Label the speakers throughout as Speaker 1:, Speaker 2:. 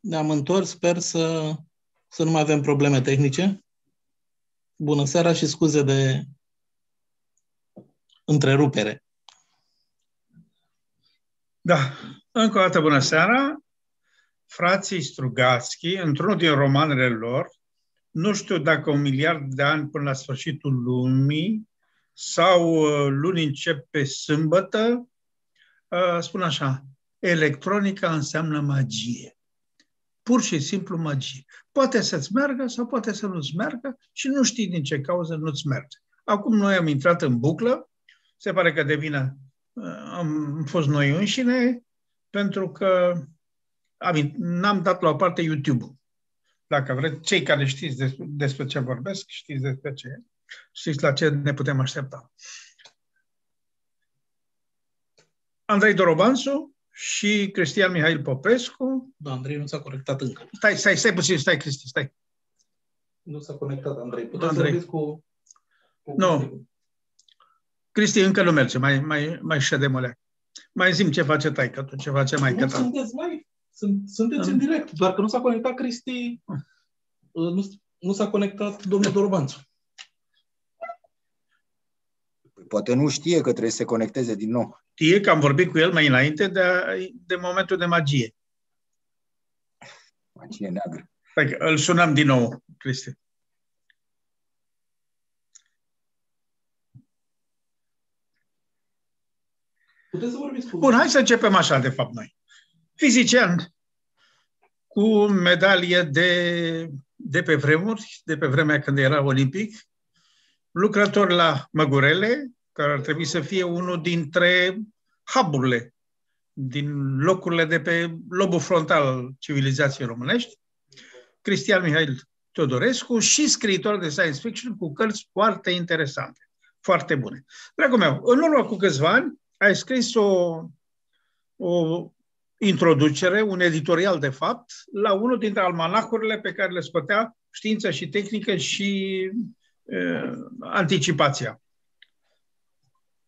Speaker 1: Ne-am întors, sper să, să nu mai avem probleme tehnice. Bună seara și scuze de întrerupere.
Speaker 2: Da, încă o dată bună seara. Frații Strugatski, într-unul din romanele lor, nu știu dacă un miliard de ani până la sfârșitul lumii sau uh, luni încep pe sâmbătă, uh, spun așa, electronica înseamnă magie. Pur și simplu magie. Poate să-ți meargă sau poate să nu-ți meargă și nu știi din ce cauză nu-ți merge. Acum noi am intrat în buclă, se pare că devine, uh, am fost noi înșine, pentru că am, n-am dat la o parte YouTube-ul. Dacă vreți, cei care știți despre, despre ce vorbesc, știți despre ce știți la ce ne putem aștepta. Andrei Dorobansu și Cristian Mihail Popescu.
Speaker 1: Da, Andrei nu s-a conectat încă.
Speaker 2: Stai, stai, stai puțin, stai, Cristi, stai.
Speaker 1: Nu s-a conectat, Andrei. Puteți Andrei. să cu...
Speaker 2: cu... Nu. Cristi încă nu merge, mai, mai, mai ședem alea. Mai zim ce face taică tu, ce face mai
Speaker 1: Nu sunteți mai... Sunt, sunteți în direct, doar că nu s-a conectat Cristi, uh, nu, nu s-a conectat domnul Dorobanțu.
Speaker 3: Poate nu știe că trebuie să se conecteze din nou.
Speaker 2: Știe că am vorbit cu el mai înainte de, de momentul de magie.
Speaker 3: Magie neagră.
Speaker 2: Hai, îl sunăm din nou, Cristi.
Speaker 1: Puteți să vorbiți cu...
Speaker 2: Bun, hai să începem așa, de fapt, noi. Fizician cu medalie de, de pe vremuri, de pe vremea când era olimpic, lucrător la Măgurele, care ar trebui să fie unul dintre haburile din locurile de pe lobul frontal al civilizației românești, Cristian Mihail Teodorescu și scriitor de science fiction cu cărți foarte interesante, foarte bune. Dragul meu, în urmă cu câțiva ani ai scris o, o introducere, un editorial de fapt, la unul dintre almanacurile pe care le scotea știința și tehnică și uh, anticipația.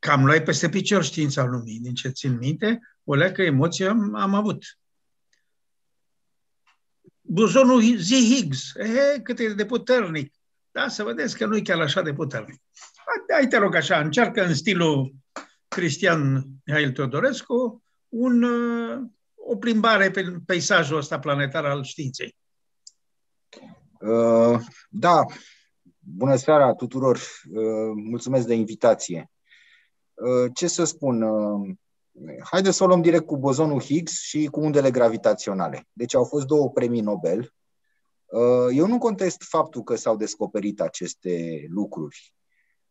Speaker 2: Cam luai peste picior știința lumii, din ce țin minte, o leacă emoție am, am avut. Buzonul zi Higgs, e, cât e de puternic. Da, să vedeți că nu e chiar așa de puternic. Hai, te rog așa, încearcă în stilul Cristian Mihail Teodorescu un, uh, o plimbare pe peisajul ăsta planetar al științei.
Speaker 3: Uh, da, bună seara tuturor, uh, mulțumesc de invitație. Uh, ce să spun, uh, haideți să o luăm direct cu bozonul Higgs și cu undele gravitaționale. Deci au fost două premii Nobel. Uh, eu nu contest faptul că s-au descoperit aceste lucruri,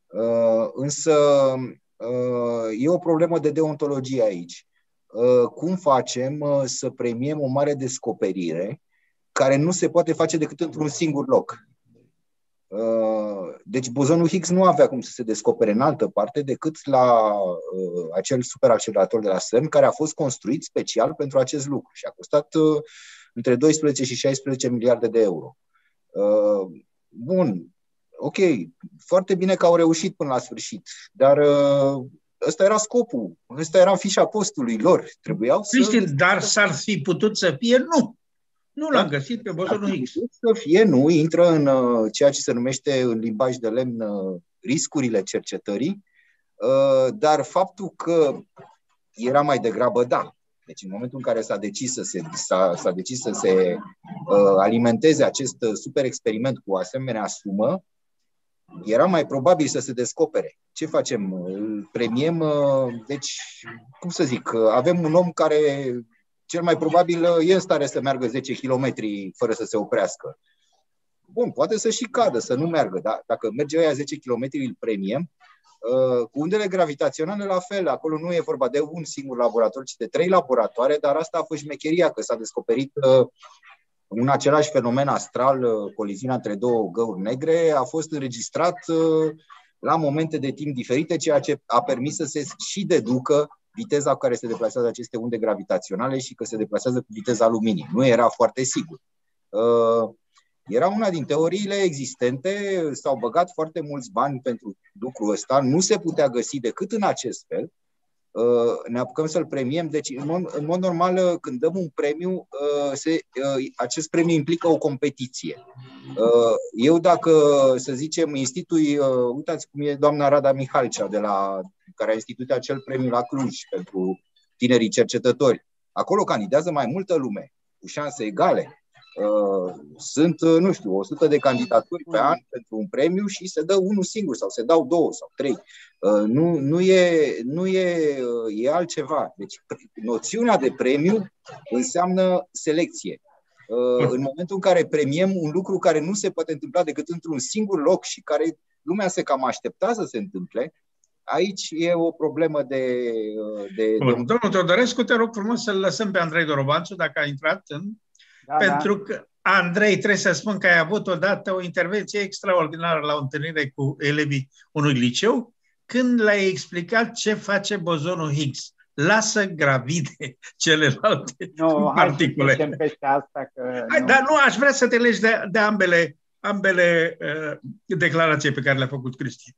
Speaker 3: uh, însă uh, e o problemă de deontologie aici. Uh, cum facem uh, să premiem o mare descoperire care nu se poate face decât într-un singur loc. Uh, deci bozonul Higgs nu avea cum să se descopere în altă parte decât la acel superaccelerator de la CERN care a fost construit special pentru acest lucru și a costat între 12 și 16 miliarde de euro. Bun, ok, foarte bine că au reușit până la sfârșit, dar ăsta era scopul, ăsta era fișa postului lor. Trebuiau să...
Speaker 2: Știi, dar s-ar fi putut să fie nu. Nu l-am da. găsit pe bozonul Higgs.
Speaker 3: Să fie nu, intră în uh, ceea ce se numește în limbaj de lemn uh, riscurile cercetării, uh, dar faptul că era mai degrabă da. Deci în momentul în care s-a decis să se, s-a, s-a decis să se uh, alimenteze acest super experiment cu o asemenea sumă, era mai probabil să se descopere. Ce facem? Îl premiem, uh, deci, cum să zic, uh, avem un om care cel mai probabil uh, e în stare să meargă 10 km fără să se oprească. Bun, poate să și cadă, să nu meargă, dar dacă merge aia 10 km, îl premiem. Cu undele gravitaționale, la fel, acolo nu e vorba de un singur laborator, ci de trei laboratoare, dar asta a fost șmecheria, că s-a descoperit un același fenomen astral, uh, coliziunea între două găuri negre, a fost înregistrat uh, la momente de timp diferite, ceea ce a permis să se și deducă viteza cu care se deplasează aceste unde gravitaționale și că se deplasează cu viteza luminii. Nu era foarte sigur. Uh, era una din teoriile existente, s-au băgat foarte mulți bani pentru lucrul ăsta, nu se putea găsi decât în acest fel uh, ne apucăm să-l premiem. Deci, în mod, în mod normal, uh, când dăm un premiu, uh, se, acest premiu implică o competiție. Eu, dacă, să zicem, institui, uitați cum e doamna Rada Mihalcea, de la, care a instituit acel premiu la Cluj pentru tinerii cercetători. Acolo candidează mai multă lume, cu șanse egale. Uh, sunt, uh, nu știu, 100 de candidaturi pe an pentru un premiu și se dă unul singur sau se dau două sau trei. Uh, nu, nu, e, nu e, e altceva. Deci noțiunea de premiu înseamnă selecție. În momentul în care premiem un lucru care nu se poate întâmpla decât într-un singur loc și care lumea se cam aștepta să se întâmple, aici e o problemă de... de,
Speaker 2: Bun. de... Domnul Teodorescu, te rog frumos să-l lăsăm pe Andrei Dorobanțu, dacă a intrat în da, pentru da. că, Andrei, trebuie să spun că ai avut odată o intervenție extraordinară la o întâlnire cu elevii unui liceu, când le-ai explicat ce face bozonul Higgs. Lasă gravide celelalte
Speaker 4: nu, particule. Nu, peste asta că...
Speaker 2: Hai,
Speaker 4: nu.
Speaker 2: Dar nu, aș vrea să te legi de, de ambele, ambele uh, declarații pe care le-a făcut Cristi.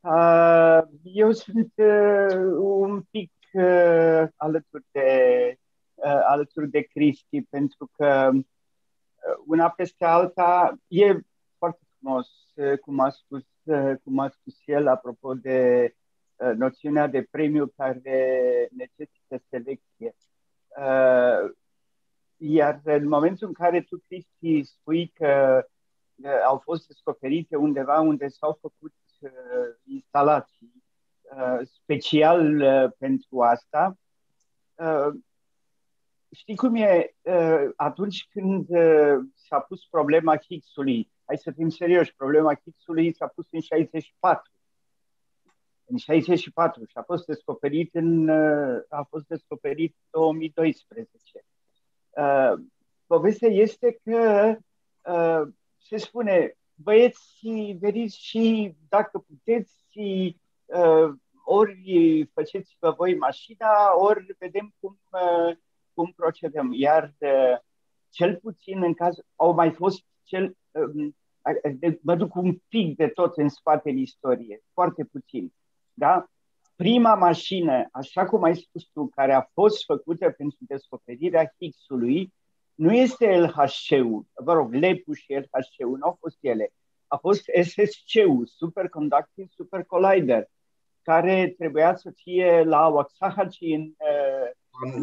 Speaker 4: Uh, eu sunt uh, un pic uh, alături de uh, alături de Cristi, pentru că uh, una peste alta e foarte frumos, uh, cum a spus, uh, cum a spus el, apropo de uh, noțiunea de premiu care necesită selecție. Uh, iar în momentul în care tu, Cristi, spui că uh, au fost descoperite undeva unde s-au făcut uh, instalații uh, special uh, pentru asta, uh, știi cum e uh, atunci când uh, s-a pus problema Higgsului, hai să fim serioși, problema Higgsului s-a pus în 64. În 64 și a fost descoperit în uh, a fost descoperit 2012. Povestea este că se spune băieți, veriți și dacă puteți ori faceți-vă voi mașina, ori vedem cum cum procedăm. Iar de, cel puțin în caz, au mai fost cel, um, de, mă duc un pic de tot în spatele istorie, foarte puțin. Da? Prima mașină, așa cum ai spus tu, care a fost făcută pentru descoperirea Higgsului, nu este LHC-ul, vă rog, LEPU și LHC-ul, nu au fost ele. A fost SSC-ul, Superconducting Super Collider, care trebuia să fie la Waxahachie în uh,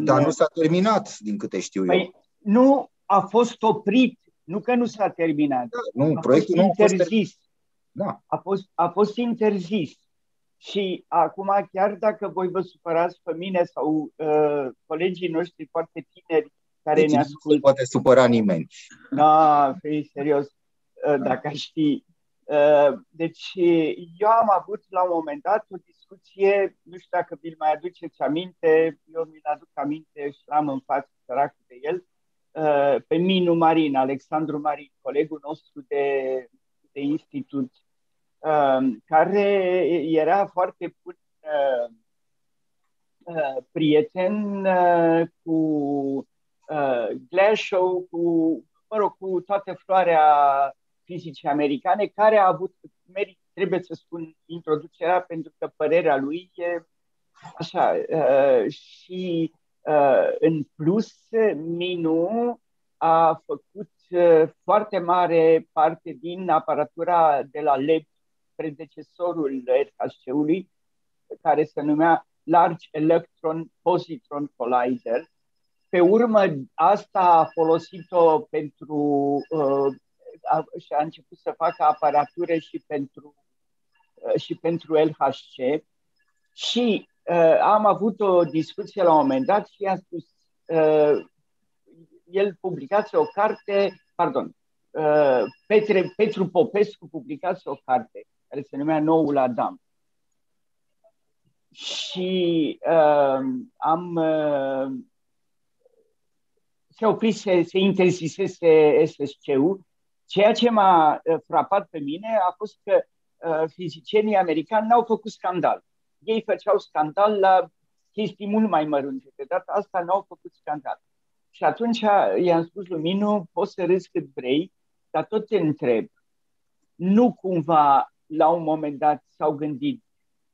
Speaker 3: dar nu s-a terminat, din câte știu păi, eu.
Speaker 4: Nu a fost oprit, nu că nu s-a terminat.
Speaker 3: Da, nu, a proiectul
Speaker 4: fost
Speaker 3: nu
Speaker 4: interzis.
Speaker 3: A fost, da.
Speaker 4: a, fost, a fost interzis. Și acum, chiar dacă voi vă supărați pe mine sau uh, colegii noștri foarte tineri care deci ne ascultă... Nu
Speaker 3: poate supăra nimeni.
Speaker 4: Da, fii serios, uh, dacă știi. Uh, deci, eu am avut la un moment dat o discuție, nu știu dacă vi mai aduceți aminte, eu mi-l aduc aminte și l-am în față săracul de el, uh, pe Minu Marin, Alexandru Marin, colegul nostru de, de institut, uh, care era foarte bun uh, prieten cu Glashow, cu, mă rog, cu toată floarea fizicii americane, care a avut merit trebuie să spun introducerea pentru că părerea lui e așa. Uh, și uh, în plus, Minu a făcut uh, foarte mare parte din aparatura de la LEP, predecesorul RHC-ului, care se numea Large Electron Positron Collider. Pe urmă, asta a folosit-o pentru uh, a, și a început să facă aparatură și pentru Uh, și pentru LHC și uh, am avut o discuție la un moment dat și i-am spus, uh, el publicase o carte, pardon, uh, Petre, Petru Popescu publicase o carte care se numea Noul Adam. Și uh, am uh, se oprise, se interzisese SSC-ul. Ceea ce m-a uh, frapat pe mine a fost că Uh, fizicienii americani n-au făcut scandal. Ei făceau scandal la chestii mult mai mărunte. De data asta n-au făcut scandal. Și atunci i-am spus lui Minu, poți să râzi cât vrei, dar tot te întreb, nu cumva la un moment dat s-au gândit.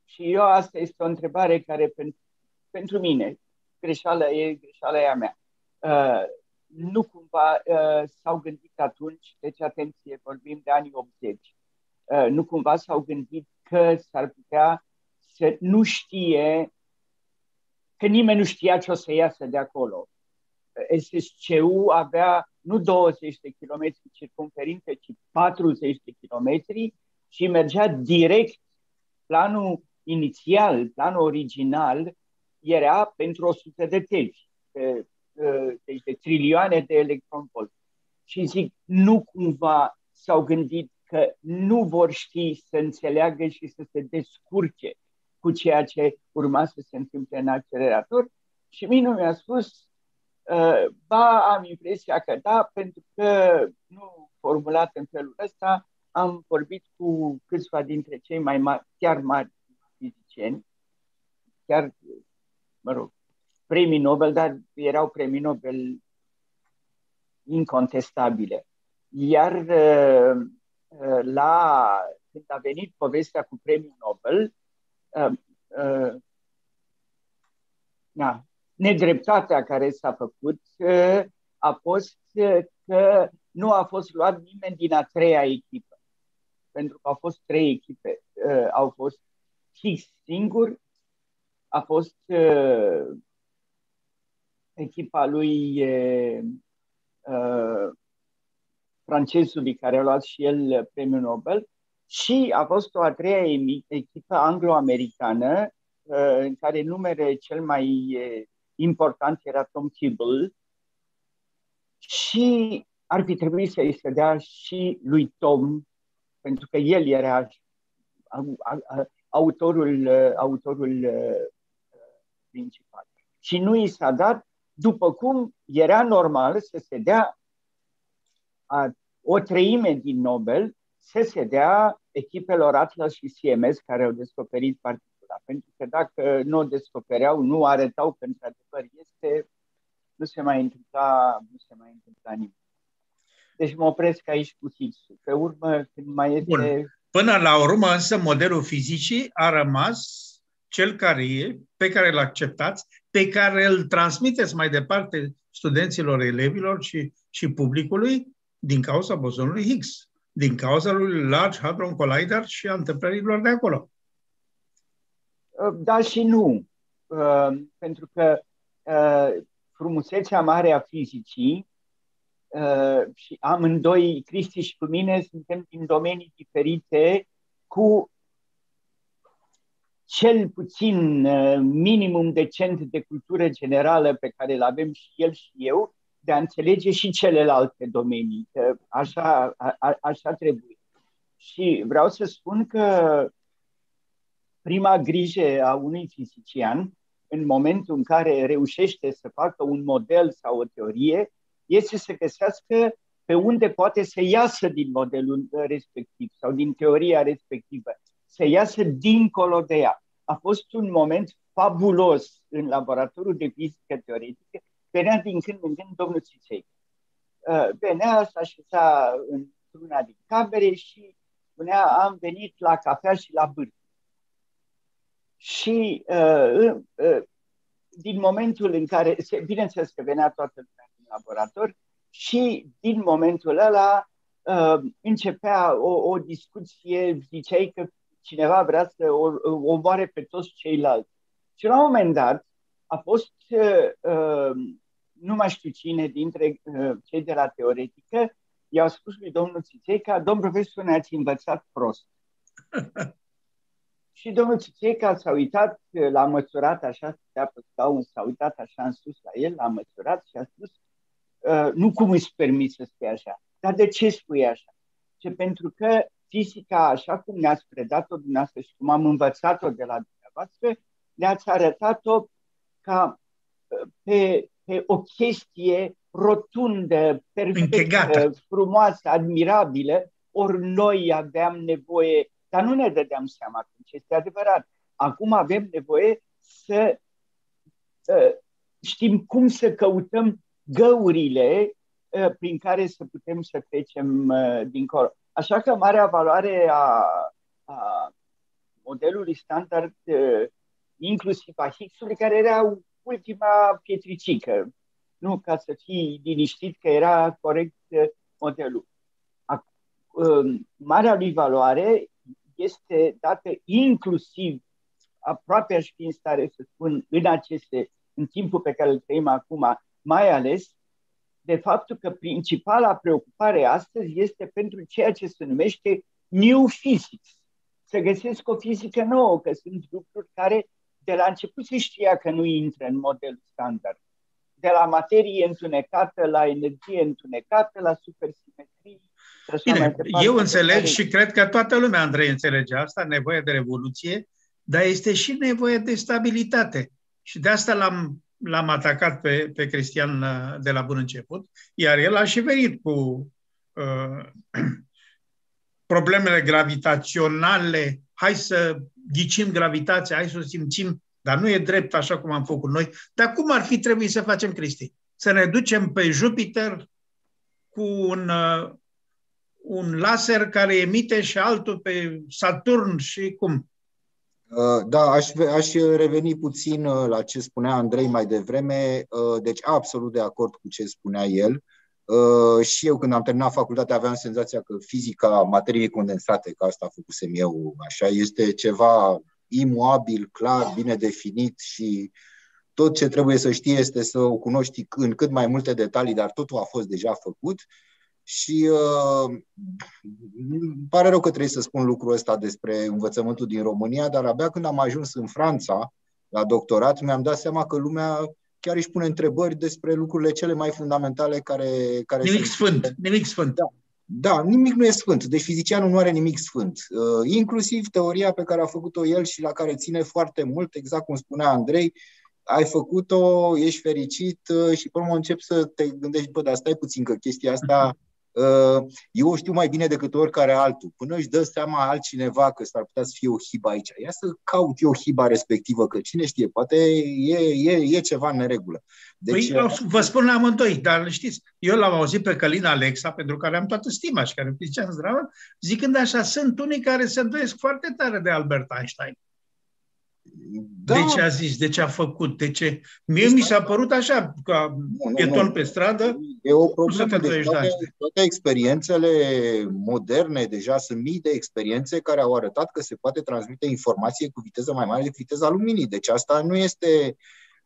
Speaker 4: Și eu asta este o întrebare care pentru mine, greșeala e greșeala e a mea. Uh, nu cumva uh, s-au gândit atunci, deci atenție, vorbim de anii 80, uh, nu cumva s-au gândit că s-ar putea să nu știe, că nimeni nu știa ce o să iasă de acolo. SSCU avea nu 20 de kilometri circumferință, ci 40 de kilometri și mergea direct planul inițial, planul original, era pentru 100 de tevi, deci de trilioane de electronvolt. Și zic, nu cumva s-au gândit că nu vor ști să înțeleagă și să se descurce cu ceea ce urma să se întâmple în accelerator. Și mine mi-a spus, uh, ba, am impresia că da, pentru că nu formulat în felul ăsta, am vorbit cu câțiva dintre cei mai mari, chiar mari fizicieni, chiar, mă rog, premii Nobel, dar erau premii Nobel incontestabile. Iar uh, uh, la, când a venit povestea cu premiul Nobel, uh, na, nedreptatea care s-a făcut a fost că nu a fost luat nimeni din a treia echipă. Pentru că au fost trei echipe. Au fost Higgs singur, a fost echipa lui uh, francezului care a luat și el premiul Nobel și a fost o a treia echipă anglo-americană uh, în care numere cel mai uh, important era Tom Tibble și ar fi trebuit să-i se dea și lui Tom, pentru că el era autorul, autorul principal. Și nu i s-a dat după cum era normal să se dea a, o treime din Nobel să se dea echipelor Atlas și Siemens care au descoperit particula. Pentru că dacă nu o descopereau, nu arătau că într-adevăr este, nu se mai întâmpla, nu se mai întâmpla nimic. Deci mă opresc aici cu Higgs. Pe urmă, când mai este... Bun.
Speaker 2: Până la urmă, însă, modelul fizicii a rămas cel care e, pe care îl acceptați, pe care îl transmiteți mai departe studenților, elevilor și, și publicului din cauza bozonului Higgs, din cauza lui Large Hadron Collider și a întâmplărilor de acolo.
Speaker 4: Da și nu. Uh, pentru că uh, frumusețea mare a fizicii uh, și amândoi, Cristi și cu mine, suntem din domenii diferite cu cel puțin uh, minimum decent de cultură generală pe care îl avem și el și eu, de a înțelege și celelalte domenii. Așa, a, așa trebuie. Și vreau să spun că prima grijă a unui fizician, în momentul în care reușește să facă un model sau o teorie, este să găsească pe unde poate să iasă din modelul respectiv sau din teoria respectivă să iasă dincolo de ea. A fost un moment fabulos în laboratorul de fizică teoretică. Venea din când în când domnul Țiței. Uh, venea, să așeza într-una din camere și spunea, am venit la cafea și la bârfă. Și uh, uh, din momentul în care, bineînțeles că venea toată lumea în laborator, și din momentul ăla uh, începea o, o discuție, ziceai că cineva vrea să o, omoare pe toți ceilalți. Și la un moment dat a fost, uh, uh, nu mai știu cine dintre uh, cei de la teoretică, i-au spus lui domnul Țițeica, domn profesor, ne-ați învățat prost. și domnul Țițeica s-a uitat, uh, l-a măsurat așa, stătea pe scaun, s-a uitat așa în sus la el, l-a măsurat și a spus, uh, nu cum îți permis să spui așa, dar de ce spui așa? Ce pentru că fizica, așa cum ne-ați predat-o dumneavoastră și cum am învățat-o de la dumneavoastră, ne-ați arătat-o ca pe, pe o chestie rotundă, perfectă, frumoasă, admirabilă, ori noi aveam nevoie, dar nu ne dădeam seama ce este adevărat. Acum avem nevoie să uh, știm cum să căutăm găurile uh, prin care să putem să trecem uh, dincolo. Așa că marea valoare a, a modelului standard inclusiv a Higgsului, care era ultima pietricică, nu ca să fii liniștit că era corect uh, modelul. Uh, marea lui valoare este dată inclusiv, aproape aș fi în stare să spun, în aceste, în timpul pe care îl trăim acum, mai ales de faptul că principala preocupare astăzi este pentru ceea ce se numește New Physics. Să găsesc o fizică nouă, că sunt lucruri care de la început se știa că nu intră în modelul standard. De la materie întunecată la energie întunecată, la supersimetrie.
Speaker 2: Bine, eu înțeleg și cred că toată lumea, Andrei, înțelege asta, nevoie de revoluție, dar este și nevoie de stabilitate. Și de asta l-am, l-am atacat pe, pe Cristian uh, de la bun început, iar el a și venit cu uh, problemele gravitaționale, hai să ghicim gravitația, hai să o simțim, dar nu e drept așa cum am făcut noi. Dar cum ar fi trebuit să facem, Cristi? Să ne ducem pe Jupiter cu un, uh, un laser care emite și altul pe Saturn și cum?
Speaker 3: Uh, da, aș, aș reveni puțin uh, la ce spunea Andrei mai devreme. Uh, deci, absolut de acord cu ce spunea el. Și eu, când am terminat facultatea, aveam senzația că fizica materiei condensate, că asta făcusem eu, așa, este ceva imuabil, clar, bine definit și tot ce trebuie să știi este să o cunoști în cât mai multe detalii, dar totul a fost deja făcut. Și uh, îmi pare rău că trebuie să spun lucrul ăsta despre învățământul din România, dar abia când am ajuns în Franța la doctorat, mi-am dat seama că lumea chiar își pune întrebări despre lucrurile cele mai fundamentale care... care
Speaker 2: nimic sunt... sfânt, nimic sfânt.
Speaker 3: Da, da, nimic nu e sfânt. Deci fizicianul nu are nimic sfânt. Uh, inclusiv teoria pe care a făcut-o el și la care ține foarte mult, exact cum spunea Andrei, ai făcut-o, ești fericit uh, și până încep să te gândești, bă, dar stai puțin că chestia asta Uh, eu o știu mai bine decât oricare altul. Până își dă seama altcineva că s-ar putea să fie o hibă aici. Ia să caut eu hiba respectivă, că cine știe, poate e, e, e ceva în neregulă.
Speaker 2: Deci, păi, vă spun la amândoi, dar știți, eu l-am auzit pe Călin Alexa, pentru care am toată stima și care zicea zdravă, zicând așa, sunt unii care se îndoiesc foarte tare de Albert Einstein. Da. De ce a zis, de ce a făcut, de ce... Mie mi s-a părut așa, ca pieton pe stradă,
Speaker 3: e o problemă. Deci toate, toate experiențele moderne, deja sunt mii de experiențe care au arătat că se poate transmite informație cu viteză mai mare decât viteza luminii. Deci asta nu este...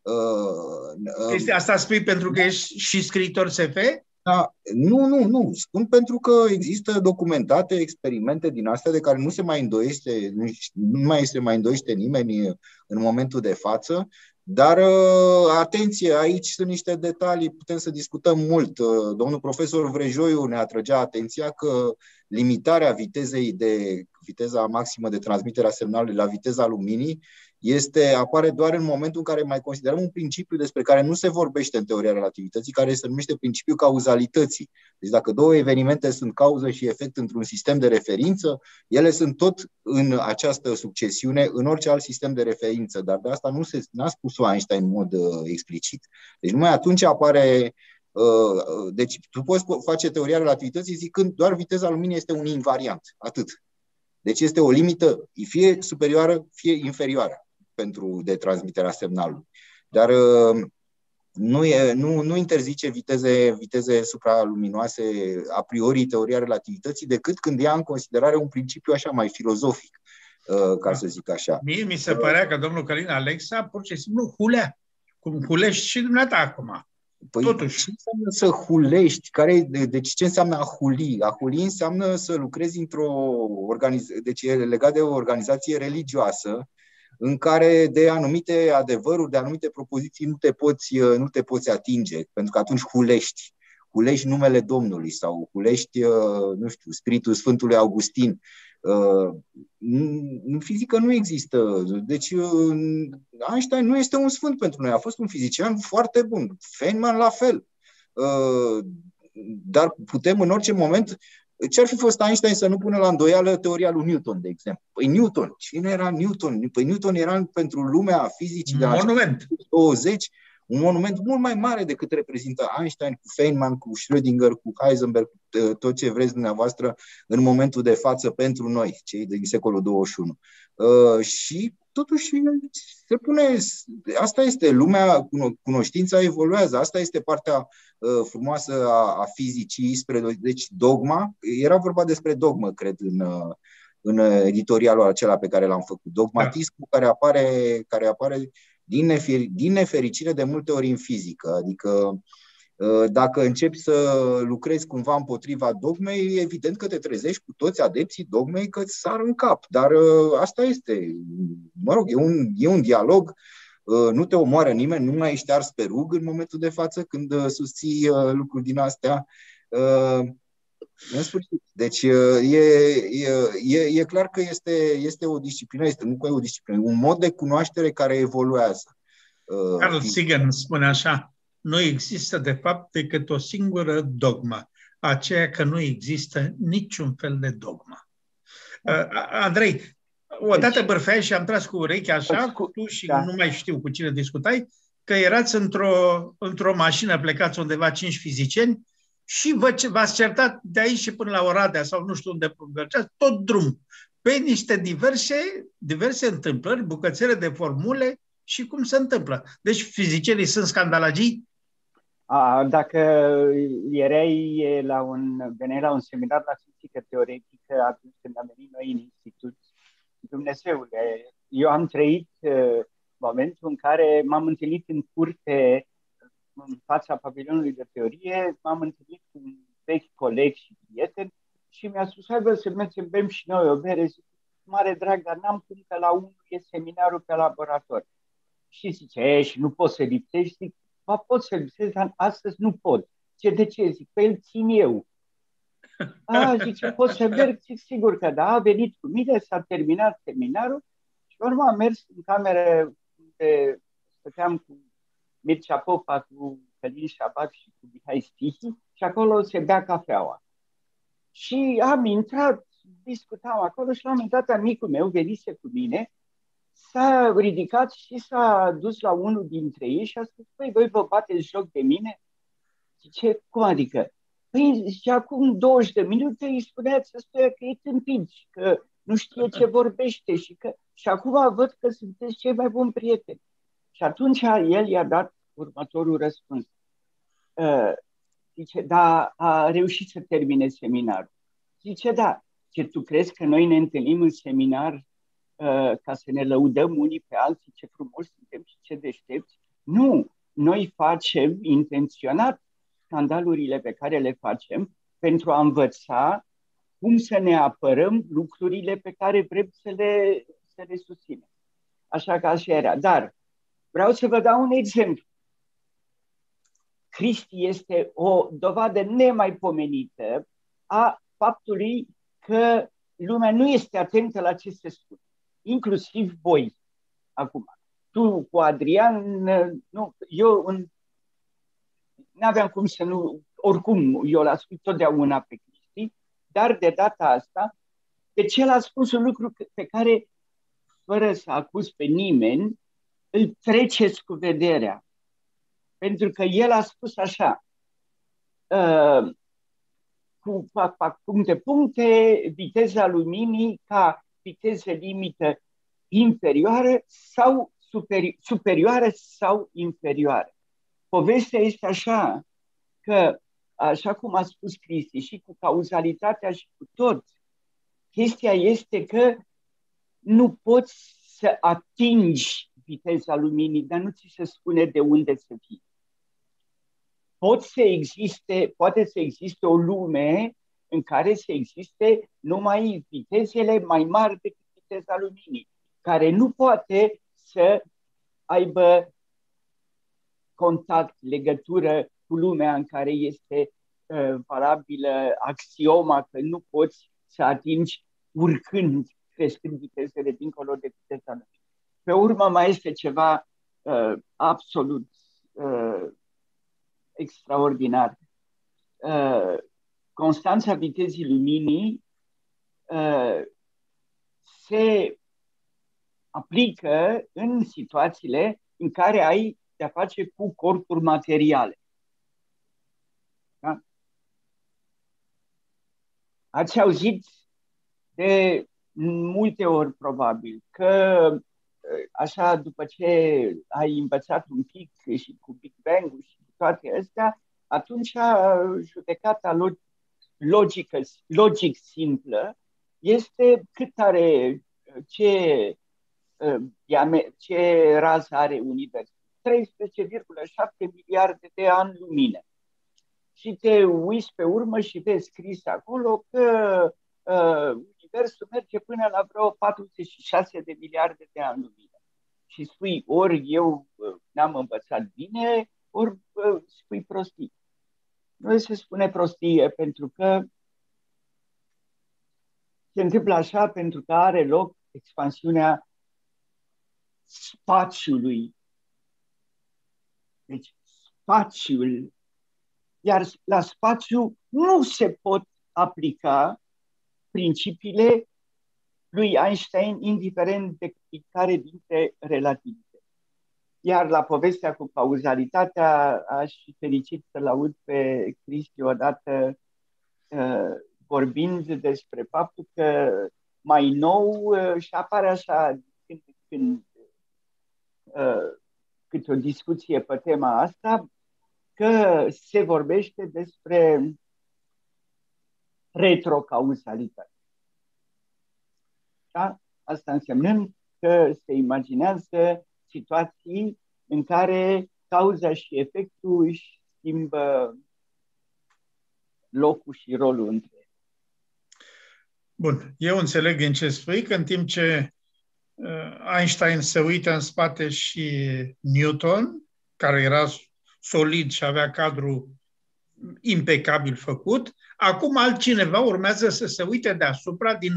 Speaker 2: Uh, uh, este asta spui pentru că ești și scriitor SF?
Speaker 3: Da, nu, nu, nu. Spun pentru că există documentate experimente din astea de care nu se mai îndoiește, nu, nu mai se mai îndoiește nimeni în momentul de față, dar uh, atenție, aici sunt niște detalii, putem să discutăm mult. Uh, domnul profesor Vrejoiu ne atrăgea atenția că limitarea vitezei de viteza maximă de transmitere a semnalului la viteza luminii este, apare doar în momentul în care mai considerăm un principiu despre care nu se vorbește în teoria relativității, care se numește principiul cauzalității. Deci dacă două evenimente sunt cauză și efect într-un sistem de referință, ele sunt tot în această succesiune, în orice alt sistem de referință, dar de asta nu se, n-a spus Einstein în mod uh, explicit. Deci numai atunci apare uh, deci tu poți face teoria relativității zicând doar viteza luminii este un invariant, atât. Deci este o limită fie superioară, fie inferioară pentru de transmiterea semnalului. Dar uh, nu, e, nu, nu interzice viteze, viteze supraluminoase a priori teoria relativității decât când ia în considerare un principiu așa mai filozofic, uh, ca să zic așa.
Speaker 2: Mie mi se părea că domnul Călin Alexa pur și simplu hulea, cum hulești și dumneata acum.
Speaker 3: Păi Totuși. ce înseamnă să hulești? Care, deci ce înseamnă a huli? A huli înseamnă să lucrezi într-o organizație, deci e legat de o organizație religioasă în care de anumite adevăruri, de anumite propoziții nu te poți, uh, nu te poți atinge, pentru că atunci hulești. Hulești numele Domnului sau hulești, uh, nu știu, Spiritul Sfântului Augustin. Uh, în fizică nu există. Deci Einstein nu este un sfânt pentru noi. A fost un fizician foarte bun. Feynman la fel. Dar putem în orice moment ce ar fi fost Einstein să nu pună la îndoială teoria lui Newton, de exemplu? Păi Newton. Cine era Newton? Păi Newton era pentru lumea fizicii de la
Speaker 2: monument.
Speaker 3: 20 un monument mult mai mare decât reprezintă Einstein cu Feynman, cu Schrödinger, cu Heisenberg, cu ă, tot ce vreți dumneavoastră în momentul de față pentru noi, cei din secolul 21. Uh, ă, și totuși se pune, asta este, lumea, cunoștința evoluează, asta este partea uh, frumoasă a, a fizicii spre, deci dogma, era vorba despre dogmă, cred, în, uh, în editorialul acela pe care l-am făcut, dogmatismul da. care apare, care apare din, nefer, din nefericire de multe ori în fizică, adică uh, Uh, dacă începi să lucrezi cumva împotriva dogmei, evident că te trezești cu toți adepții dogmei că îți sar în cap. Dar uh, asta este. Mă rog, e un, e un dialog. Uh, nu te omoară nimeni, nu mai ești ars pe rug în momentul de față când susții lucruri din astea. În sfârșit. Deci e, e, e, e clar că este, este o disciplină, este nu că e o disciplină, un mod de cunoaștere care evoluează.
Speaker 2: Carl Sagan spune așa, nu există de fapt decât o singură dogmă, aceea că nu există niciun fel de dogmă. Uh, Andrei, odată deci, bărfeai și am tras cu urechea așa, cu tu și da. nu mai știu cu cine discutai, că erați într-o, într-o mașină, plecați undeva cinci fizicieni și vă, v-ați certat de aici și până la Oradea sau nu știu unde mergeați, tot drum, pe niște diverse, diverse întâmplări, bucățele de formule și cum se întâmplă. Deci fizicienii sunt scandalagii
Speaker 4: a, dacă erai la un, veneai la un seminar la fizică teoretică atunci când am venit noi în institut, Dumnezeule, eu am trăit uh, momentul în care m-am întâlnit în curte în fața pavilionului de teorie, m-am întâlnit cu un vechi coleg și prieten și mi-a spus, hai să mergem, bem și noi o bere. Zic, mare drag, dar n-am cum că la unul e seminarul pe laborator. Și zice, e, și nu poți să lipsești? Zic, Ba pot să lipsesc, dar astăzi nu pot. Ce, de ce? Zic, pe el țin eu. A, zice, pot să merg? Zic, sigur că da, a venit cu mine, s-a terminat seminarul și urmă am mers în cameră unde stăteam cu Mircea Popa, cu Călin Șabac și cu Mihai Stihi și acolo se bea cafeaua. Și am intrat, discutam acolo și la un moment dat amicul meu venise cu mine s-a ridicat și s-a dus la unul dintre ei și a spus, păi, voi vă bateți joc de mine? Zice, cum adică? Păi, și acum 20 de minute îi spuneați ăstuia că e tâmpit că nu știe ce vorbește și că și acum văd că sunteți cei mai buni prieteni. Și atunci el i-a dat următorul răspuns. Uh, zice, da, a reușit să termine seminarul. Zice, da. Ce tu crezi că noi ne întâlnim în seminar Uh, ca să ne lăudăm unii pe alții ce frumos suntem și ce deștepți. Nu! Noi facem intenționat scandalurile pe care le facem pentru a învăța cum să ne apărăm lucrurile pe care vrem să le, să le susținem. Așa că așa era. Dar vreau să vă dau un exemplu. Cristi este o dovadă nemaipomenită a faptului că lumea nu este atentă la ce se spune inclusiv voi, acum. Tu cu Adrian, nu, eu în, n-aveam cum să nu, oricum, eu l ascult totdeauna pe Cristi, dar de data asta, de ce a spus un lucru pe care, fără să acuz pe nimeni, îl treceți cu vederea. Pentru că el a spus așa, uh, cu fac, fac puncte, puncte, viteza luminii ca viteze limită inferioară sau superi- superioară sau inferioară. Povestea este așa că, așa cum a spus Cristi, și cu cauzalitatea și cu tot, chestia este că nu poți să atingi viteza luminii, dar nu ți se spune de unde să fii. Pot să existe, poate să existe o lume în care să existe numai vitezele mai mari decât viteza luminii, care nu poate să aibă contact, legătură cu lumea în care este uh, valabilă axioma că nu poți să atingi urcând, crescând vitezele dincolo de viteza luminii. Pe urmă mai este ceva uh, absolut uh, extraordinar. Uh, constanța vitezii luminii uh, se aplică în situațiile în care ai de-a face cu corpuri materiale. Da? Ați auzit de multe ori, probabil, că așa, după ce ai învățat un pic și cu Big Bang și cu toate astea, atunci judecata logică, logic simplă este cât are, ce, ce rază are Universul. 13,7 miliarde de ani lumină. Și te uiți pe urmă și vezi scris acolo că uh, Universul merge până la vreo 46 de miliarde de ani lumină. Și spui, ori eu uh, n-am învățat bine, ori uh, spui prostii. Nu se spune prostie pentru că se întâmplă așa pentru că are loc expansiunea spațiului. Deci spațiul, iar la spațiu nu se pot aplica principiile lui Einstein, indiferent de care dintre relativite. Iar la povestea cu cauzalitatea, aș fi fericit să-l aud pe Cristi odată uh, vorbind despre faptul că mai nou uh, și apare așa când, când uh, câte o discuție pe tema asta, că se vorbește despre retrocauzalitate. Da? Asta însemnând că se imaginează situații în care cauza și efectul își schimbă locul și rolul între ele.
Speaker 2: Bun, eu înțeleg în ce spui că în timp ce uh, Einstein se uită în spate și Newton, care era solid și avea cadru impecabil făcut, acum altcineva urmează să se uite deasupra din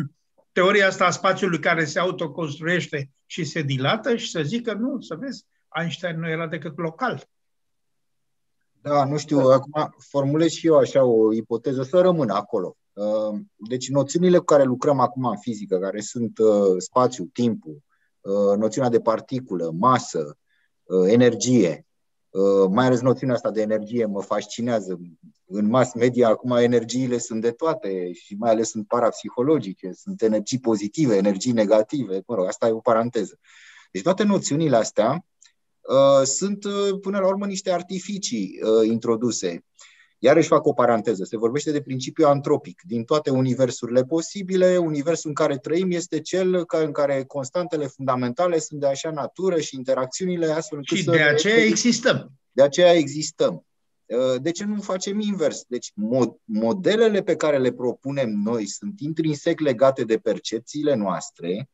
Speaker 2: teoria asta a spațiului care se autoconstruiește și se dilată și să zică, nu, să vezi, Einstein nu era decât local.
Speaker 3: Da, nu știu, acum formulez și eu așa o ipoteză, să rămână acolo. Uh, deci noțiunile cu care lucrăm acum în fizică, care sunt uh, spațiu, timpul, uh, noțiunea de particulă, masă, energie, mai ales noțiunea asta de energie mă fascinează. În mass media acum energiile sunt de toate și mai ales sunt parapsihologice, sunt energii pozitive, energii negative, mă rog, asta e o paranteză. Deci toate noțiunile astea uh, sunt uh, până la urmă niște artificii uh, introduse. Iarăși fac o paranteză. Se vorbește de principiu antropic. Din toate universurile posibile, universul în care trăim este cel în care constantele fundamentale sunt de așa natură și interacțiunile astfel încât
Speaker 2: Și de aceea existăm.
Speaker 3: De aceea existăm. Uh, de ce nu facem invers? Deci mod- modelele pe care le propunem noi sunt intrinsec legate de percepțiile noastre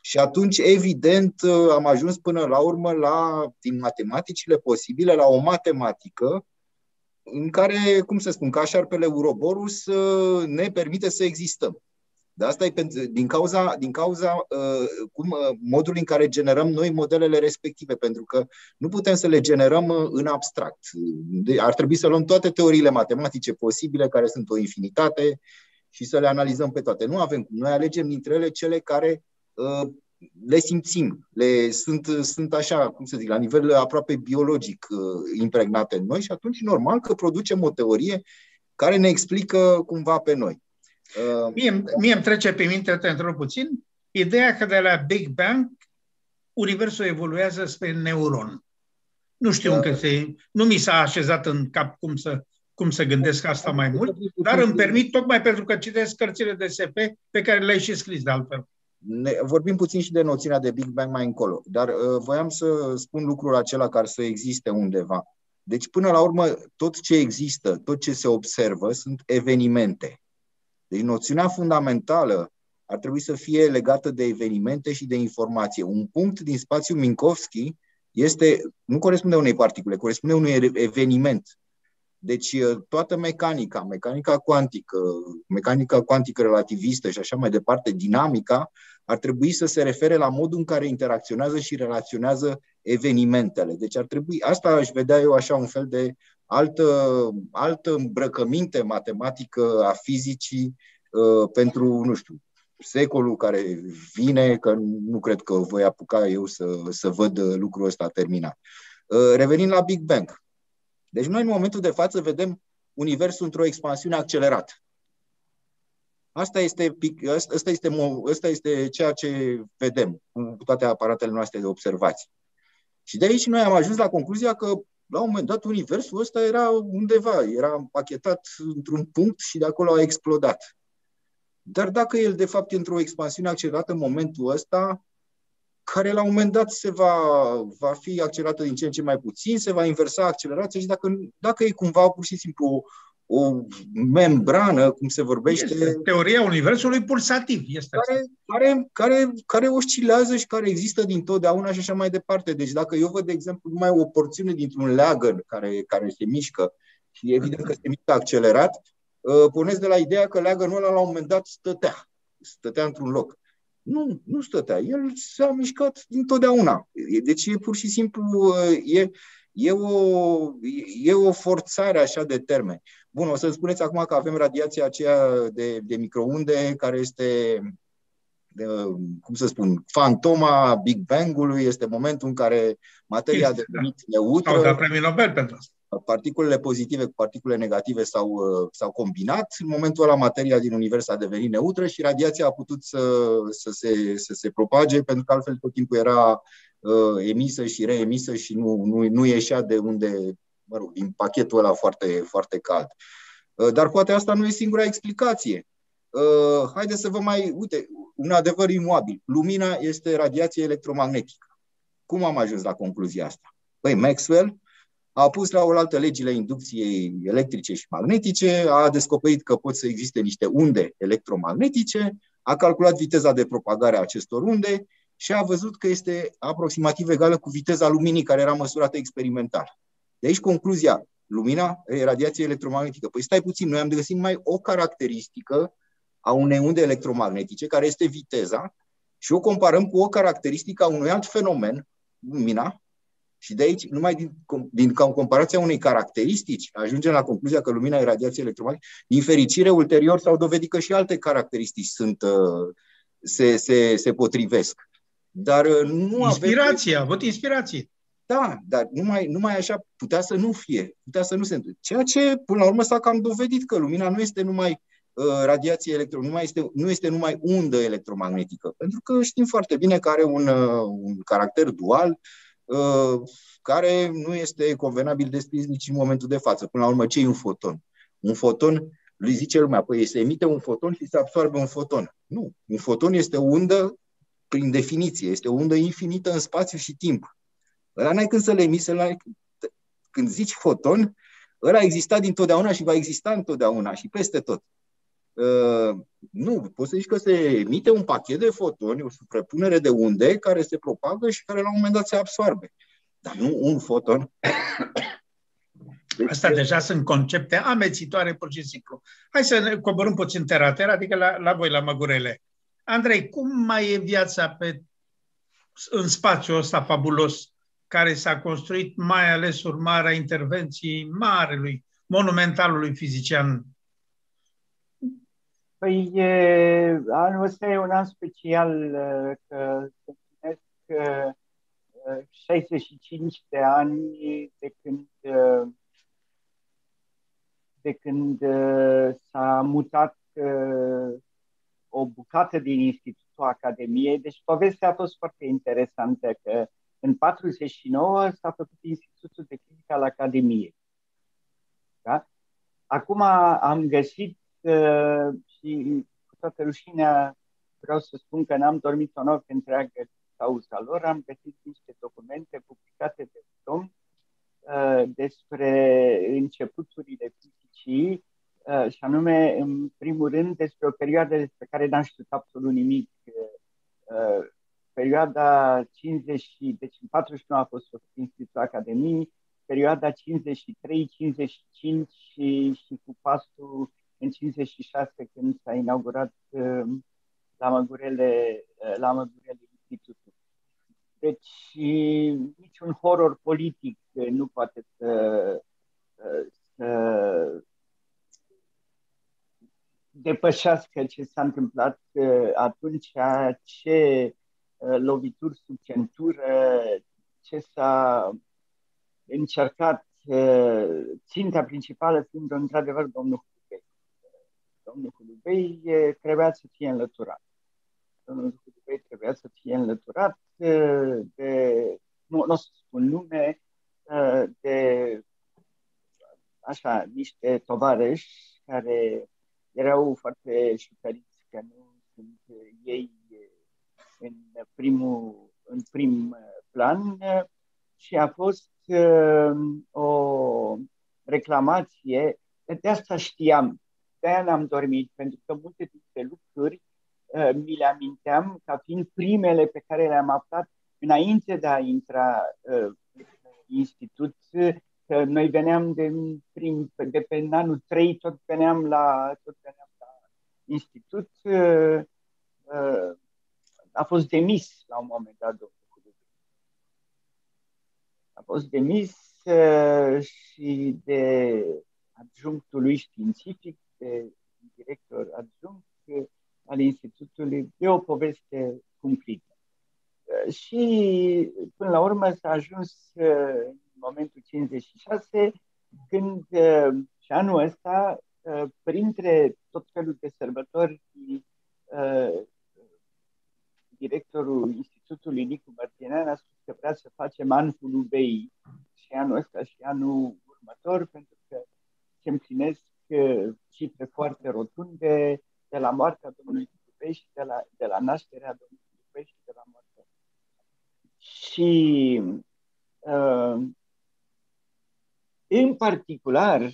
Speaker 3: și atunci, evident, uh, am ajuns până la urmă la, din matematicile posibile, la o matematică în care, cum să spun, ca șarpele Uroboros uh, ne permite să existăm. De asta e pentru, din cauza, din cauza uh, cum, uh, modului în care generăm noi modelele respective, pentru că nu putem să le generăm uh, în abstract. De, ar trebui să luăm toate teoriile matematice posibile, care sunt o infinitate, și să le analizăm pe toate. Nu avem cum. Noi alegem dintre ele cele care uh, le simțim, le sunt, sunt așa, cum să zic, la nivel aproape biologic uh, impregnate în noi și atunci normal că producem o teorie care ne explică cumva pe noi.
Speaker 2: Uh, mie, mie îmi trece pe minte, te întreb puțin, ideea că de la Big Bang Universul evoluează spre neuron. Nu știu încă se, nu mi s-a așezat în cap cum să, cum să gândesc asta mai mult, dar îmi permit tocmai pentru că citesc cărțile de SP pe care le-ai și scris de altfel.
Speaker 3: Ne, vorbim puțin și de noțiunea de Big Bang mai încolo, dar uh, voiam să spun lucrul acela care să existe undeva. Deci, până la urmă, tot ce există, tot ce se observă, sunt evenimente. Deci, noțiunea fundamentală ar trebui să fie legată de evenimente și de informație. Un punct din spațiul Minkowski este, nu corespunde unei particule, corespunde unui eveniment. Deci uh, toată mecanica, mecanica cuantică, mecanica cuantică relativistă și așa mai departe, dinamica, ar trebui să se refere la modul în care interacționează și relaționează evenimentele. Deci ar trebui, asta aș vedea eu așa un fel de altă, altă îmbrăcăminte matematică a fizicii uh, pentru, nu știu, secolul care vine, că nu cred că voi apuca eu să, să văd lucrul ăsta terminat. Uh, revenind la Big Bang. Deci noi în momentul de față vedem Universul într-o expansiune accelerată. Asta este, asta, este, asta este ceea ce vedem cu toate aparatele noastre de observație. Și de aici noi am ajuns la concluzia că la un moment dat universul ăsta era undeva, era împachetat într-un punct și de acolo a explodat. Dar dacă el de fapt e într-o expansiune accelerată în momentul ăsta, care la un moment dat se va, va fi accelerată din ce în ce mai puțin, se va inversa accelerația și dacă, dacă e cumva pur și simplu o, o membrană, cum se vorbește...
Speaker 2: Este teoria universului pulsativ. Este
Speaker 3: care, care, care, care oscilează și care există din totdeauna și așa mai departe. Deci dacă eu văd, de exemplu, numai o porțiune dintr-un leagăn care, care se mișcă și evident că se mișcă accelerat, uh, pornesc de la ideea că leagănul ăla la un moment dat stătea. Stătea într-un loc. Nu, nu stătea. El s-a mișcat dintotdeauna. Deci e pur și simplu e, e, o, e o forțare așa de termeni. Bun, o să spuneți acum că avem radiația aceea de, de microunde care este, de, cum să spun, fantoma Big Bang-ului, este momentul în care materia a devenit neutră.
Speaker 2: Au dat premiul Nobel pentru asta
Speaker 3: particulele pozitive cu particulele negative s-au, uh, s-au combinat. În momentul ăla, materia din univers a devenit neutră și radiația a putut să, să, se, să se propage, pentru că altfel tot timpul era uh, emisă și reemisă și nu, nu, nu ieșea de unde, mă rog, din pachetul ăla foarte, foarte cald. Uh, dar poate asta nu e singura explicație. Uh, haideți să vă mai... Uite, un adevăr imobil. Lumina este radiație electromagnetică. Cum am ajuns la concluzia asta? Păi Maxwell a pus la oaltă legile inducției electrice și magnetice, a descoperit că pot să existe niște unde electromagnetice, a calculat viteza de propagare a acestor unde și a văzut că este aproximativ egală cu viteza luminii care era măsurată experimental. De aici concluzia, lumina e radiație electromagnetică. Păi stai puțin, noi am găsit mai o caracteristică a unei unde electromagnetice, care este viteza, și o comparăm cu o caracteristică a unui alt fenomen, lumina, și de aici, numai din, din comparația unei caracteristici, ajungem la concluzia că lumina e radiație electromagnetică. Din fericire, ulterior s-au dovedit că și alte caracteristici sunt, uh, se, se, se potrivesc. Dar uh, nu
Speaker 2: Inspirația, avem... văd inspirație.
Speaker 3: Da, dar numai, numai așa putea să nu fie, putea să nu se întâmple. Ceea ce, până la urmă, s-a cam dovedit că lumina nu este numai uh, radiație electro, nu, mai este, nu este numai undă electromagnetică, pentru că știm foarte bine că are un, uh, un caracter dual, Uh, care nu este convenabil descris nici în momentul de față. Până la urmă, ce e un foton? Un foton, lui zice lumea, păi se emite un foton și se absorbe un foton. Nu, un foton este o undă, prin definiție, este o undă infinită în spațiu și timp. Ăla n-ai când să le emiți, ăla, când zici foton, ăla a existat dintotdeauna și va exista întotdeauna și peste tot. Uh, nu, poți să zici că se emite un pachet de fotoni, o suprapunere de unde care se propagă și care la un moment dat se absorbe. Dar nu un foton.
Speaker 2: Deci, Asta deja sunt concepte amețitoare pur și simplu. Hai să ne coborâm puțin terater, adică la, la voi, la Măgurele. Andrei, cum mai e viața pe, în spațiul ăsta fabulos care s-a construit mai ales urmarea intervenției marelui, monumentalului fizician
Speaker 4: Păi e, anul ăsta e un an special uh, că se împlinesc 65 uh, de ani de când de când s-a mutat o bucată din Institutul Academiei. Deci povestea a fost foarte interesantă că în 49 s-a făcut Institutul de Clinică al Academiei. Da? Acum am găsit uh, și cu toată rușinea vreau să spun că n-am dormit o noapte întreagă din cauza lor. Am găsit niște documente publicate de domn uh, despre începuturile fizicii uh, și anume, în primul rând, despre o perioadă despre care n-am știut absolut nimic. Uh, perioada 50, deci în 49 a fost o Institutul Academiei, perioada 53-55 și, și cu pasul în 56 când s-a inaugurat uh, la Măgurele, uh, la Măgurele Institutul. Deci niciun horror politic uh, nu poate să, să depășească ce s-a întâmplat atunci, ce lovituri sub centură, ce s-a încercat, ținta principală fiind într-adevăr domnul domnul Hulubei trebuia să fie înlăturat. Domnul Hulubei trebuia să fie înlăturat de, nu, nu o să spun nume, de așa, niște tovarăși care erau foarte șucăriți că nu sunt ei în primul, în prim plan și a fost uh, o reclamație, de asta știam, de aia n-am dormit, pentru că multe dintre lucruri uh, mi le aminteam ca fiind primele pe care le-am aflat înainte de a intra uh, în institut, că noi veneam de, prim, de pe anul 3, tot veneam la, tot veneam la institut. Uh, uh, a fost demis la un moment dat domnul A fost demis uh, și de adjunctul lui științific, de director adjunct al institutului, de o poveste cumplită. Și până la urmă s-a ajuns în momentul 56, când și anul ăsta, printre tot felul de sărbători, directorul Institutului Nicu Martinean a spus că vrea să facem anul UBI și anul ăsta și anul următor, pentru că se împlinesc cifre foarte rotunde de la moartea Domnului UBI și de la, de la nașterea Domnului UBI și de la moartea. Și uh, în particular,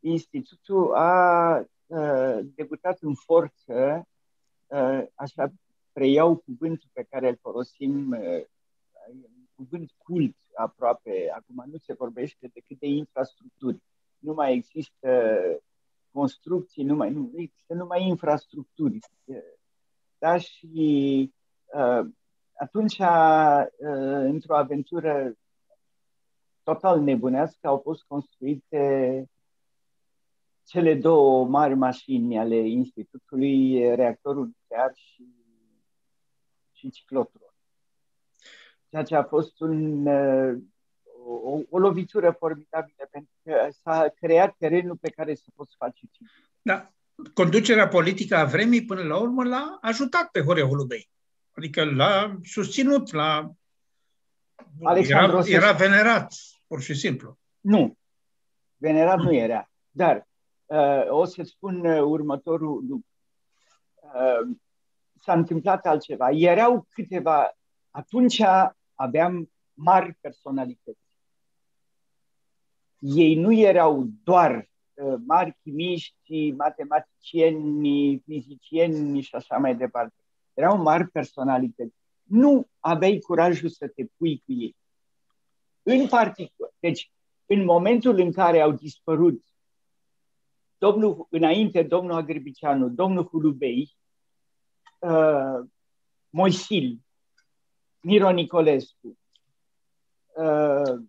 Speaker 4: Institutul a uh, debutat în forță, uh, așa preiau cuvântul pe care îl folosim, uh, cuvânt cult aproape. Acum nu se vorbește decât de infrastructuri. Nu mai există construcții, nu mai nu există numai infrastructuri. Da, și uh, atunci, uh, într-o aventură total nebunească, au fost construite cele două mari mașini ale Institutului, reactorul nuclear și și ciclotron. Ceea ce a fost un, uh, o, o lovitură formidabilă, pentru că s-a creat terenul pe care să poți face timp.
Speaker 2: Da. Conducerea politică a vremii, până la urmă, l-a ajutat pe Horea Holubei. Adică l-a susținut, l-a... Era, era venerat, pur și simplu.
Speaker 4: Nu. Venerat nu era. Dar uh, o să spun uh, următorul lucru. Uh, s-a întâmplat altceva. Erau câteva, atunci aveam mari personalități. Ei nu erau doar uh, mari chimiști, matematicieni, fizicieni și așa mai departe. Erau mari personalități. Nu aveai curajul să te pui cu ei. În particular, deci în momentul în care au dispărut domnul, înainte domnul Agribicianu, domnul Hulubei, uh, Moisil, Miro Nicolescu, uh,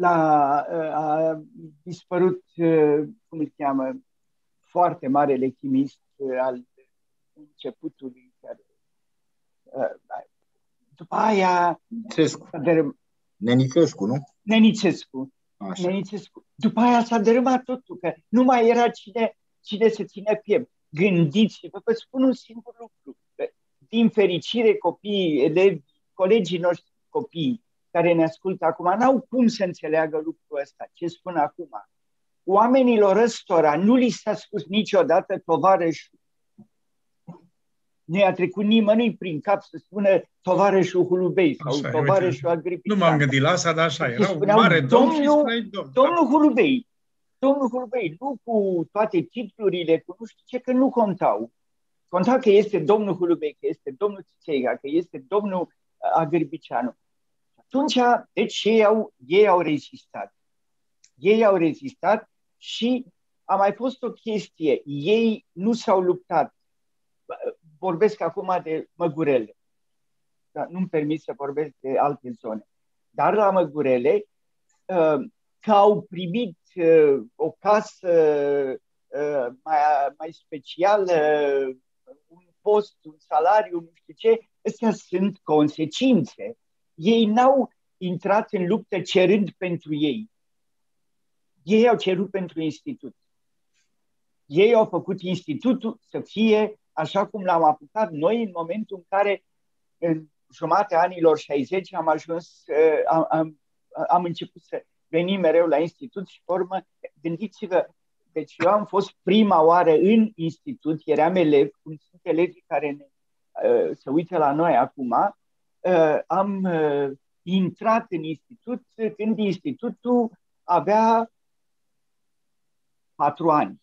Speaker 4: la, uh, a dispărut, uh, cum îl cheamă, foarte marele chimist uh, al începutului. Care, uh, după aia...
Speaker 3: Nicescu. Nenicescu, nu?
Speaker 4: Nenicescu. Așa. Nenicescu. După aia s-a dărâmat totul, că nu mai era cine, cine să ține piept gândiți-vă, vă spun un singur lucru. Din fericire, copiii, elevi, colegii noștri copii care ne ascultă acum, n-au cum să înțeleagă lucrul ăsta, ce spun acum. Oamenilor ăstora nu li s-a spus niciodată tovarășul. Nu i-a trecut nimănui prin cap să spună tovarășul Hulubei sau așa, tovarășul Agripitan.
Speaker 2: Nu m-am gândit la asta, dar așa, era un mare domn și
Speaker 4: domn. Domnul Hulubei, domnul Hurbei, nu cu toate titlurile, cu nu știu ce, că nu contau. Conta că este domnul Hulubei, că este domnul Țițeiga, că este domnul uh, Agârbicianu. Atunci, deci ei au, ei au rezistat. Ei au rezistat și a mai fost o chestie. Ei nu s-au luptat. Vorbesc acum de Măgurele. Dar nu-mi permit să vorbesc de alte zone. Dar la Măgurele, uh, că au primit uh, o casă uh, mai, mai specială, un post, un salariu, nu știu ce, astea sunt consecințe. Ei n-au intrat în luptă cerând pentru ei. Ei au cerut pentru institut. ei au făcut institutul să fie așa cum l-am apucat noi în momentul în care în jumatea anilor 60 am ajuns, uh, am, am, am început să venim mereu la institut și pe urmă, gândiți-vă, deci eu am fost prima oară în institut, eram elev, cum sunt elevii care ne, uh, se uită la noi acum, uh, am uh, intrat în institut când institutul avea patru ani.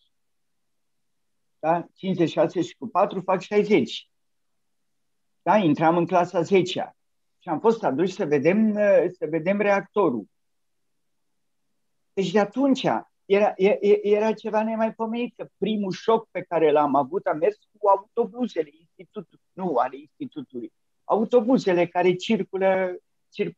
Speaker 4: Da? 56 și cu 4 fac 60. Da? Intram în clasa 10 și am fost aduși să vedem, să vedem reactorul. Deci de atunci era, era ceva nemaipomenit, că primul șoc pe care l-am avut a mers cu autobuzele institutului, nu ale institutului, autobuzele care circulă, cir,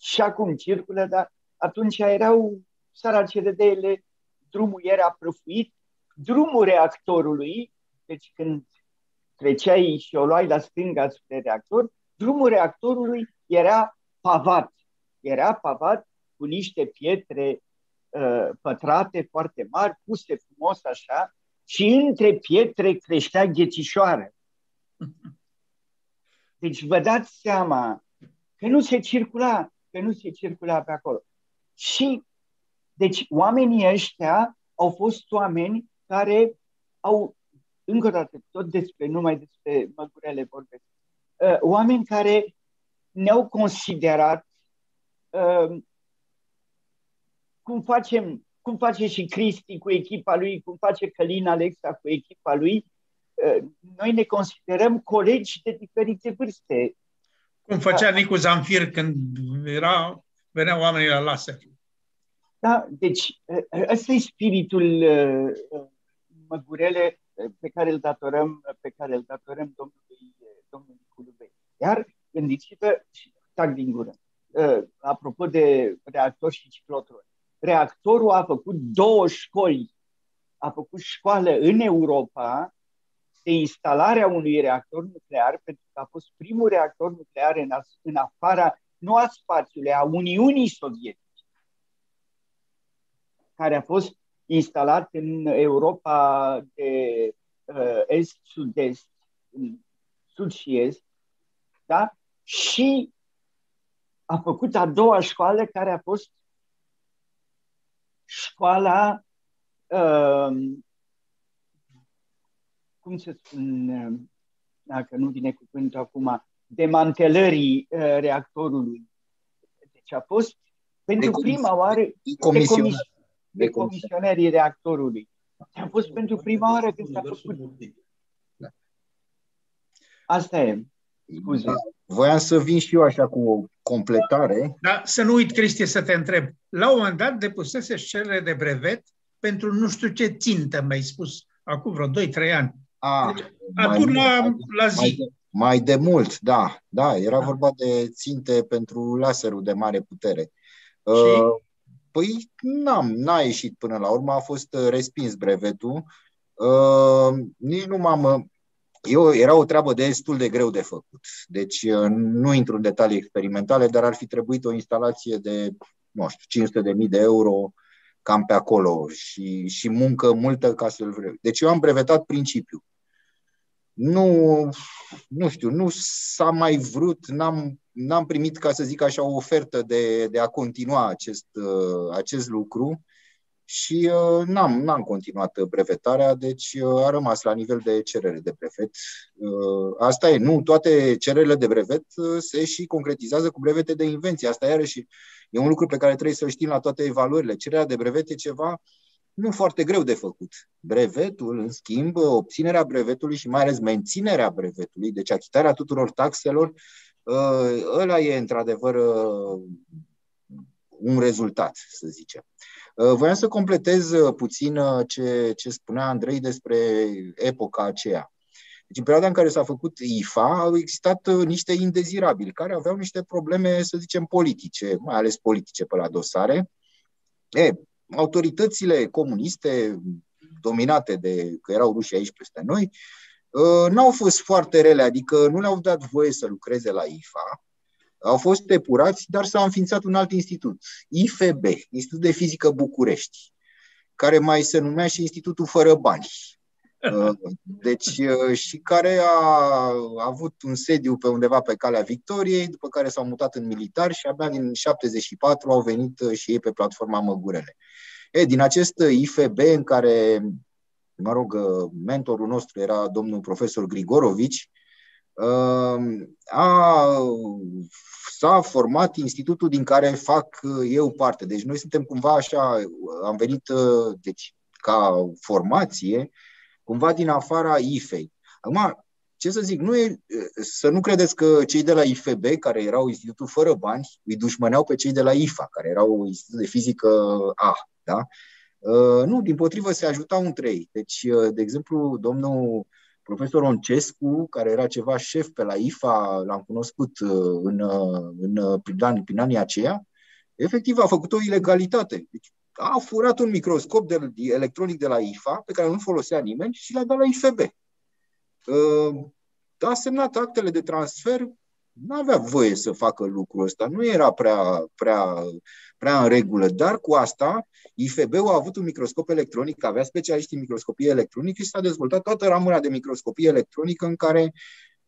Speaker 4: și acum circulă, dar atunci erau saracele de ele, drumul era prăfuit, drumul reactorului, deci când treceai și o luai la stânga spre reactor, drumul reactorului era pavat. Era pavat cu niște pietre uh, pătrate foarte mari, puse frumos așa, și între pietre creștea ghețișoară. Deci vă dați seama că nu se circula, că nu se circula pe acolo. Și, deci, oamenii ăștia au fost oameni care au, încă o dată, tot despre, numai despre măgurele vorbesc, uh, oameni care ne-au considerat uh, cum facem, cum face și Cristi cu echipa lui, cum face Călin Alexa cu echipa lui, uh, noi ne considerăm colegi de diferite vârste.
Speaker 2: Cum făcea Nicu Zamfir când era, veneau oamenii la laser.
Speaker 4: Da, deci ăsta e spiritul măgurele pe care îl datorăm, pe care îl datorăm domnului, domnului Culubei. Iar gândiți-vă, și tac din gură, apropo de reactor și ciclotron, reactorul a făcut două școli. A făcut școală în Europa de instalarea unui reactor nuclear, pentru că a fost primul reactor nuclear în, în afara, nu a spațiului, a Uniunii Sovietice, care a fost instalat în Europa de uh, est-sud-est, sud și est, da? și a făcut a doua școală care a fost școala uh, cum să spun, uh, dacă nu vine cuvântul acum, demantelării uh, reactorului. Deci a fost pentru de prima oară de comisionar de comisionerii reactorului. A fost pentru prima oară când s-a făcut. Da. Asta e. Scuze. Da.
Speaker 3: Voiam să vin și eu așa cu o completare.
Speaker 2: Da, să nu uit, Cristi, să te întreb. La un moment dat depusese cerere de brevet pentru nu știu ce țintă, mi-ai spus, acum vreo 2-3 ani. A, deci, atunci la, la zi.
Speaker 3: Mai de, mai de mult, da. Da, era da. vorba de ținte pentru laserul de mare putere. Și? Uh, Păi n-am, n-a ieșit până la urmă, a fost uh, respins brevetul. Uh, nici nu m-am... Uh, eu, era o treabă destul de greu de făcut. Deci uh, nu intru în detalii experimentale, dar ar fi trebuit o instalație de, nu știu, 500.000 de euro cam pe acolo și, și muncă multă ca să-l vreau. Deci eu am brevetat principiul. Nu, nu știu, nu s-a mai vrut, n-am n-am primit, ca să zic așa, o ofertă de, de a continua acest, uh, acest lucru și uh, n-am, n-am continuat brevetarea, deci uh, a rămas la nivel de cerere de brevet. Asta e, nu toate cererile de brevet se și concretizează cu brevete de invenție. Asta iarăși e un lucru pe care trebuie să-l știm la toate evaluările. Cererea de brevet e ceva nu foarte greu de făcut. Brevetul, în schimb, obținerea brevetului și mai ales menținerea brevetului, deci achitarea tuturor taxelor, Uh, ăla e într-adevăr uh, un rezultat, să zicem. Uh, voiam să completez puțin ce, ce spunea Andrei despre epoca aceea. Deci, în perioada în care s-a făcut IFA, au existat niște indezirabili care aveau niște probleme, să zicem, politice, mai ales politice pe la dosare. E, autoritățile comuniste, dominate de că erau rușii aici peste noi, Uh, n-au fost foarte rele, adică nu le-au dat voie să lucreze la IFA, au fost depurați, dar s-a înființat un alt institut, IFB, Institut de Fizică București. care mai se numea și Institutul Fără Bani. Deci, și care a avut un sediu pe undeva pe calea Victoriei, după care s-au mutat în militar și abia din 74 au venit și ei pe platforma Măgurele. E, din acest IFB în care, mă rog, mentorul nostru era domnul profesor Grigorovici, a, s-a format institutul din care fac eu parte. Deci noi suntem cumva așa, am venit deci, ca formație, cumva din afara IFEI. Acum, ce să zic, nu e, să nu credeți că cei de la IFB, care erau institutul fără bani, îi dușmăneau pe cei de la IFA, care erau institutul de fizică A. Da? nu, din potrivă se ajutau între ei. Deci, de exemplu, domnul profesor Oncescu, care era ceva șef pe la IFA, l-am cunoscut uh, în, uh, în, uh, în, prin anii aceia, efectiv a făcut o ilegalitate. Deci a furat un microscop de, electronic de la IFA, pe care nu folosea nimeni, și l-a dat la IFB. A semnat actele de transfer nu avea voie să facă lucrul ăsta, nu era prea, prea, prea în regulă, dar cu asta IFB-ul a avut un microscop electronic, avea specialiști în microscopie electronică și s-a dezvoltat toată ramura de microscopie electronică în care,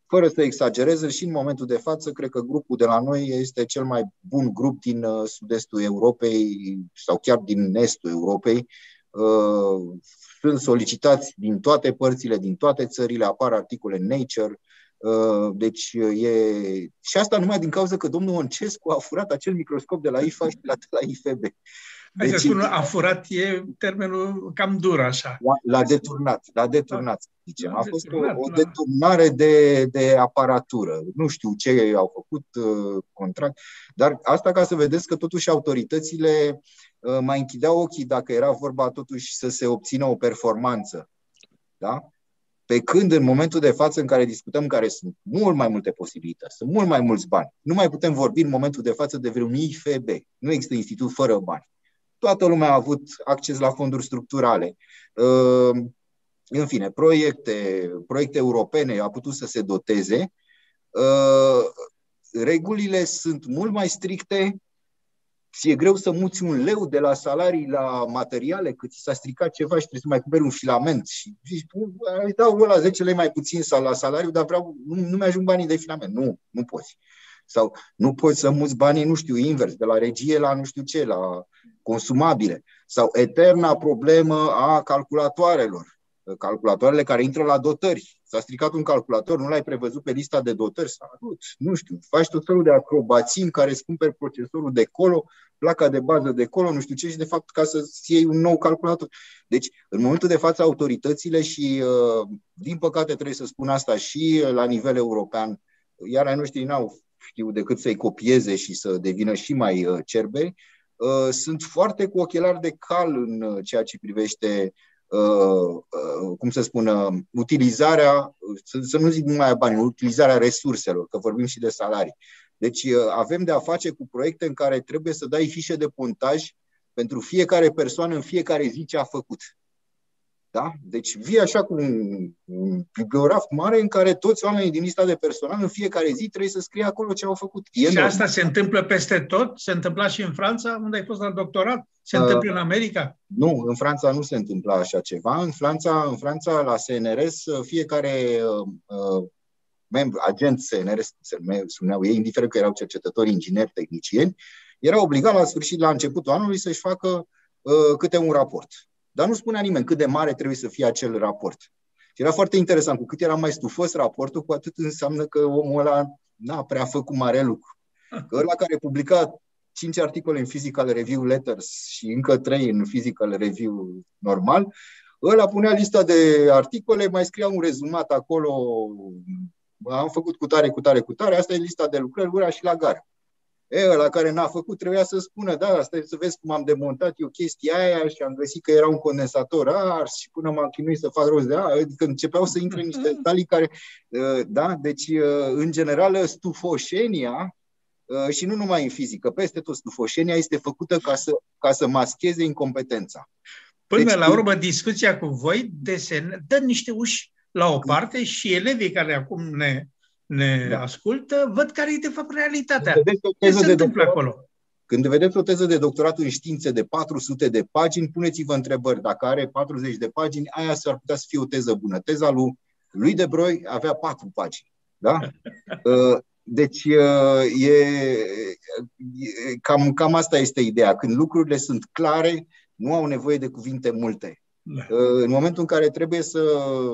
Speaker 3: fără să exagerez, și în momentul de față, cred că grupul de la noi este cel mai bun grup din uh, sud-estul Europei sau chiar din estul Europei. Uh, sunt solicitați din toate părțile, din toate țările, apar articole Nature, Uh, deci uh, e... Și asta numai din cauza că domnul Oncescu a furat acel microscop de la IFA și la, la IFB.
Speaker 2: Deci, Hai să spun, a furat e termenul cam dur așa.
Speaker 3: L-a deturnat, l-a deturnat, zicem. A fost o, o deturnare de, de aparatură. Nu știu ce au făcut uh, contract, dar asta ca să vedeți că totuși autoritățile uh, mai închideau ochii dacă era vorba totuși să se obțină o performanță. Da? Pe când în momentul de față în care discutăm care sunt mult mai multe posibilități, sunt mult mai mulți bani, nu mai putem vorbi în momentul de față de vreun IFB. Nu există institut fără bani. Toată lumea a avut acces la fonduri structurale. Ehm, în fine, proiecte, proiecte europene a putut să se doteze. Ehm, regulile sunt mult mai stricte, ți e greu să muți un leu de la salarii la materiale, că ți s-a stricat ceva și trebuie să mai cumperi un filament și zici, îi dau la 10 lei mai puțin sau la salariu, dar vreau, nu, nu mi-ajung banii de filament. Nu, nu poți. Sau nu poți să muți banii, nu știu, invers, de la regie la nu știu ce, la consumabile. Sau eterna problemă a calculatoarelor calculatoarele care intră la dotări. S-a stricat un calculator, nu l-ai prevăzut pe lista de dotări, s-a adus, nu știu, faci tot felul de acrobații în care îți cumperi procesorul de colo, placa de bază de colo, nu știu ce, și de fapt ca să-ți iei un nou calculator. Deci, în momentul de față, autoritățile și, uh, din păcate trebuie să spun asta și la nivel european, iar ai noștri n-au știu decât să-i copieze și să devină și mai uh, cerberi, uh, sunt foarte cu ochelari de cal în ceea ce privește Uh, uh, cum să spun, uh, utilizarea, să, să nu zic numai a banii, utilizarea resurselor, că vorbim și de salarii. Deci avem de a face cu proiecte în care trebuie să dai fișe de pontaj pentru fiecare persoană în fiecare zi ce a făcut. Da? Deci vii așa cu un, un bibliograf mare în care toți oamenii din lista de personal în fiecare zi trebuie să scrie acolo ce au făcut.
Speaker 2: E și normal. asta se întâmplă peste tot? Se întâmpla și în Franța, unde ai fost la doctorat? Se uh, întâmplă în America?
Speaker 3: Nu, în Franța nu se întâmpla așa ceva. În Franța, în Franța la CNRS, fiecare uh, uh, membru, agent CNRS, se numeau ei, indiferent că erau cercetători, ingineri, tehnicieni, era obligat la sfârșit, la începutul anului, să-și facă uh, câte un raport dar nu spunea nimeni cât de mare trebuie să fie acel raport. Și era foarte interesant, cu cât era mai stufos raportul, cu atât înseamnă că omul ăla n-a prea făcut mare lucru. Că ăla care publica cinci articole în Physical Review Letters și încă trei în Physical Review normal, ăla punea lista de articole, mai scria un rezumat acolo, am făcut cu tare, cu tare, cu tare, asta e lista de lucrări, ura și la gară. E, la care n-a făcut trebuia să spună, da, asta să vezi cum am demontat eu chestia aia și am găsit că era un condensator ars și până m-am chinuit să fac rost de aia, adică începeau să intre niște detalii care, ă, da, deci ă, în general stufoșenia ă, și nu numai în fizică, peste tot stufoșenia este făcută ca să, ca să mascheze incompetența.
Speaker 2: Până deci, la urmă, discuția cu voi desene, dă niște uși la o parte și elevii care acum ne ne da. ascultă, văd care e de fapt realitatea. Ce se întâmplă acolo?
Speaker 3: Când vedeți o teză de doctorat în științe de 400 de pagini, puneți-vă întrebări. Dacă are 40 de pagini, aia s-ar putea să fie o teză bună. Teza lui, lui De Broi avea 4 pagini. Da? Uh, deci e, e, cam, cam asta este ideea. Când lucrurile sunt clare, nu au nevoie de cuvinte multe. Da. În momentul în care trebuie să,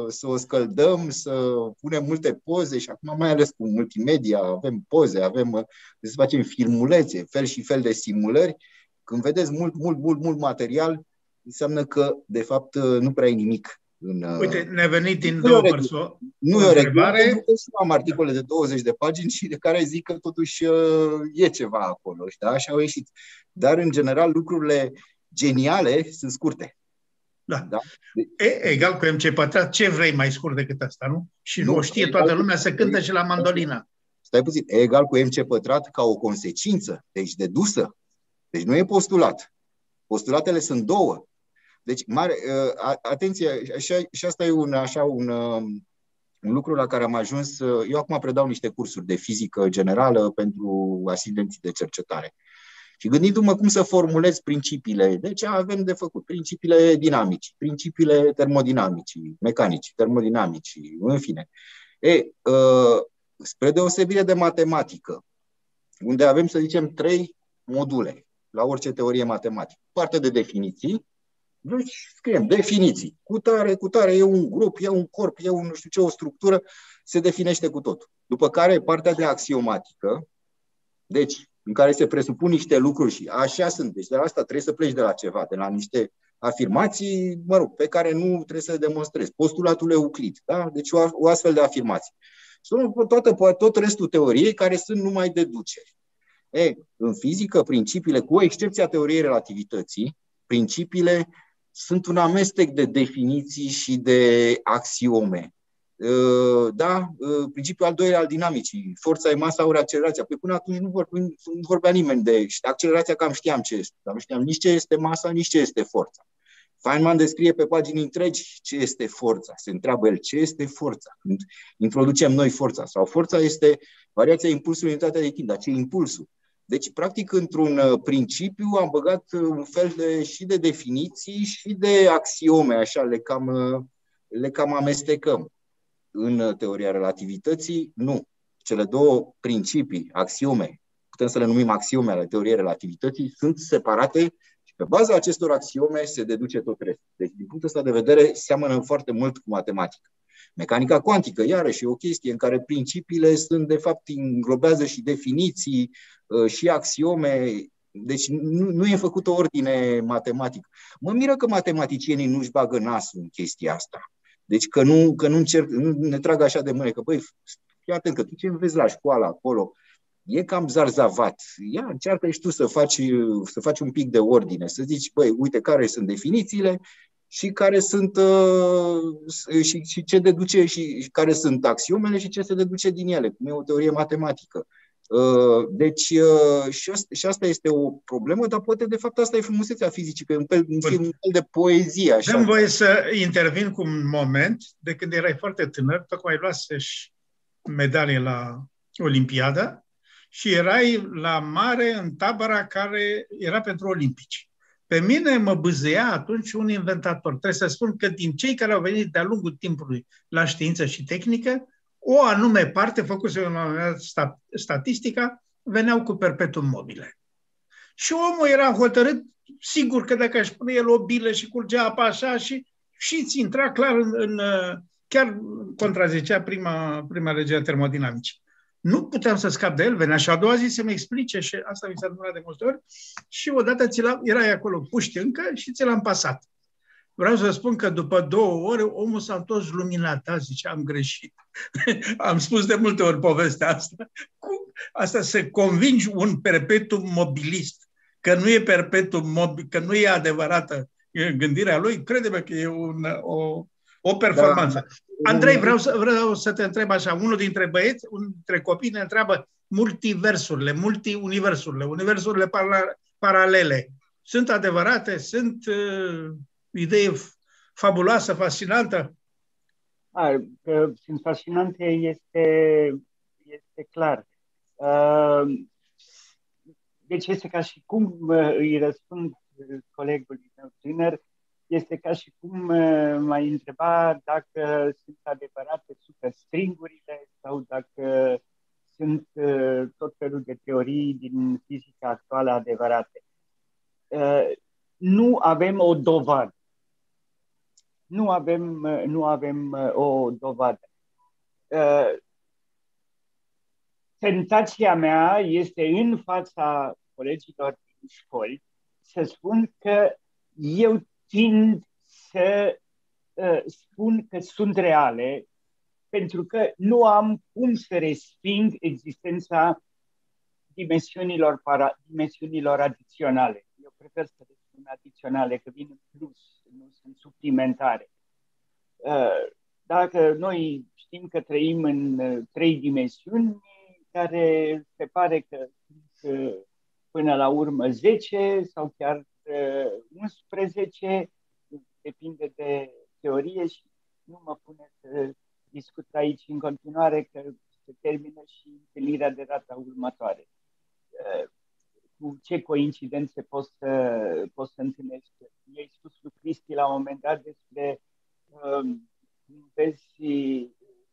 Speaker 3: să o scăldăm, să punem multe poze și acum mai ales cu multimedia, avem poze, avem să facem filmulețe, fel și fel de simulări, când vedeți mult, mult, mult, mult material, înseamnă că, de fapt, nu prea e nimic. În,
Speaker 2: Uite, ne-a venit din două persoane.
Speaker 3: Nu e o întrebare. pentru că am articole de 20 de pagini și de care zic că totuși e ceva acolo. Da? Așa au ieșit. Dar, în general, lucrurile geniale sunt scurte.
Speaker 2: Da. da? E egal cu MC pătrat, ce vrei mai scurt decât asta, nu? Și nu, o știe toată lumea, să cântă și la mandolina.
Speaker 3: Stai puțin, e egal cu MC pătrat ca o consecință, deci dedusă. Deci nu e postulat. Postulatele sunt două. Deci, mare, uh, atenție, așa, și asta e un, așa un, um, un lucru la care am ajuns. Uh, eu acum predau niște cursuri de fizică generală pentru asistenții de cercetare. Și gândindu-mă cum să formulez principiile, de ce avem de făcut? Principiile dinamici, principiile termodinamici, mecanici, termodinamici, în fine. E, uh, spre deosebire de matematică, unde avem, să zicem, trei module la orice teorie matematică. Parte de definiții, deci scriem definiții. Cu tare, cu tare, e un grup, e un corp, e un nu știu ce, o structură, se definește cu totul. După care partea de axiomatică, deci în care se presupun niște lucruri și așa sunt. Deci de la asta trebuie să pleci de la ceva, de la niște afirmații, mă rog, pe care nu trebuie să le demonstrezi. Postulatul Euclid, da? Deci o, o astfel de afirmație. Sunt toată, tot restul teoriei care sunt numai deduceri. E, în fizică, principiile, cu excepția teoriei relativității, principiile sunt un amestec de definiții și de axiome. Uh, da, uh, principiul al doilea al dinamicii, forța e masa ori accelerația. Păi până atunci nu, vorbea, nu vorbea nimeni de accelerația, cam știam ce este, dar nu știam nici ce este masa, nici ce este forța. Feynman descrie pe pagini întregi ce este forța. Se întreabă el ce este forța. Când introducem noi forța. Sau forța este variația impulsului în unitatea de timp. Dar ce e impulsul? Deci, practic, într-un uh, principiu am băgat un fel de, și de definiții și de axiome, așa, le cam, le cam amestecăm în teoria relativității, nu. Cele două principii, axiome, putem să le numim axiome ale teoriei relativității, sunt separate și pe baza acestor axiome se deduce tot restul. Deci, din punctul ăsta de vedere, seamănă foarte mult cu matematică. Mecanica cuantică, iarăși, e o chestie în care principiile sunt, de fapt, înglobează și definiții uh, și axiome, deci nu, nu e făcută ordine matematică. Mă miră că matematicienii nu-și bagă nasul în chestia asta. Deci că nu, că nu, încerc, nu ne trag așa de mâine, că băi, fii atent, că tu ce înveți la școală acolo, e cam zarzavat. Ia, încearcă și tu să faci, să faci un pic de ordine, să zici, băi, uite care sunt definițiile și care sunt uh, și, și ce deduce și care sunt axiomele și ce se deduce din ele, cum e o teorie matematică. Uh, deci, uh, și asta, și asta este o problemă, dar poate, de fapt, asta e frumusețea fizicii, că e un fel, un fel, un fel de poezie. Așa.
Speaker 2: Dăm voie să intervin cu un moment, de când erai foarte tânăr, tocmai luase și medalie la Olimpiada și erai la mare în tabăra care era pentru olimpici. Pe mine mă bâzea atunci un inventator. Trebuie să spun că din cei care au venit de-a lungul timpului la știință și tehnică, o anume parte, făcuse un statistica, veneau cu perpetuum mobile. Și omul era hotărât, sigur că dacă își pune el o bilă și curgea apa așa și și ți intra clar în, în chiar contrazicea prima, prima lege a termodinamicii. Nu puteam să scap de el, venea și a doua zi să-mi explice și asta mi s-a întâmplat de multe ori și odată ți l erai acolo puști încă și ți l-am pasat. Vreau să spun că după două ore omul s-a întors luminat. Da, zice, am greșit. am spus de multe ori povestea asta. Cum asta să convingi un perpetuum mobilist că nu e perpetuum mobil, că nu e adevărată gândirea lui, crede-mă că e un, o, o performanță. Da. Andrei, vreau să, vreau să te întreb așa. Unul dintre băieți, unul dintre copii ne întreabă multiversurile, multiuniversurile, universurile paralele. Sunt adevărate? Sunt uh, idee fabuloasă, fascinantă?
Speaker 4: A, că sunt fascinante este, este clar. Uh, deci este ca și cum uh, îi răspund uh, colegului meu tânăr, este ca și cum uh, m-ai întreba dacă sunt adevărate superstringurile sau dacă sunt tot felul de teorii din fizica actuală adevărate. Nu avem o dovadă. Nu avem, nu avem o dovadă tentația mea este în fața colegilor din școli să spun că eu tind să uh, spun că sunt reale pentru că nu am cum să resping existența dimensiunilor, para, dimensiunilor adiționale. Eu prefer să le spun adiționale, că vin în plus, nu sunt suplimentare. Uh, dacă noi știm că trăim în uh, trei dimensiuni, care se pare că sunt până la urmă 10 sau chiar 11, depinde de teorie și nu mă pune să discut aici în continuare că se termină și întâlnirea de data următoare. Cu ce coincidențe poți să, poți să întâlnești? I-ai spus lui Cristi la un moment dat despre um, vezi,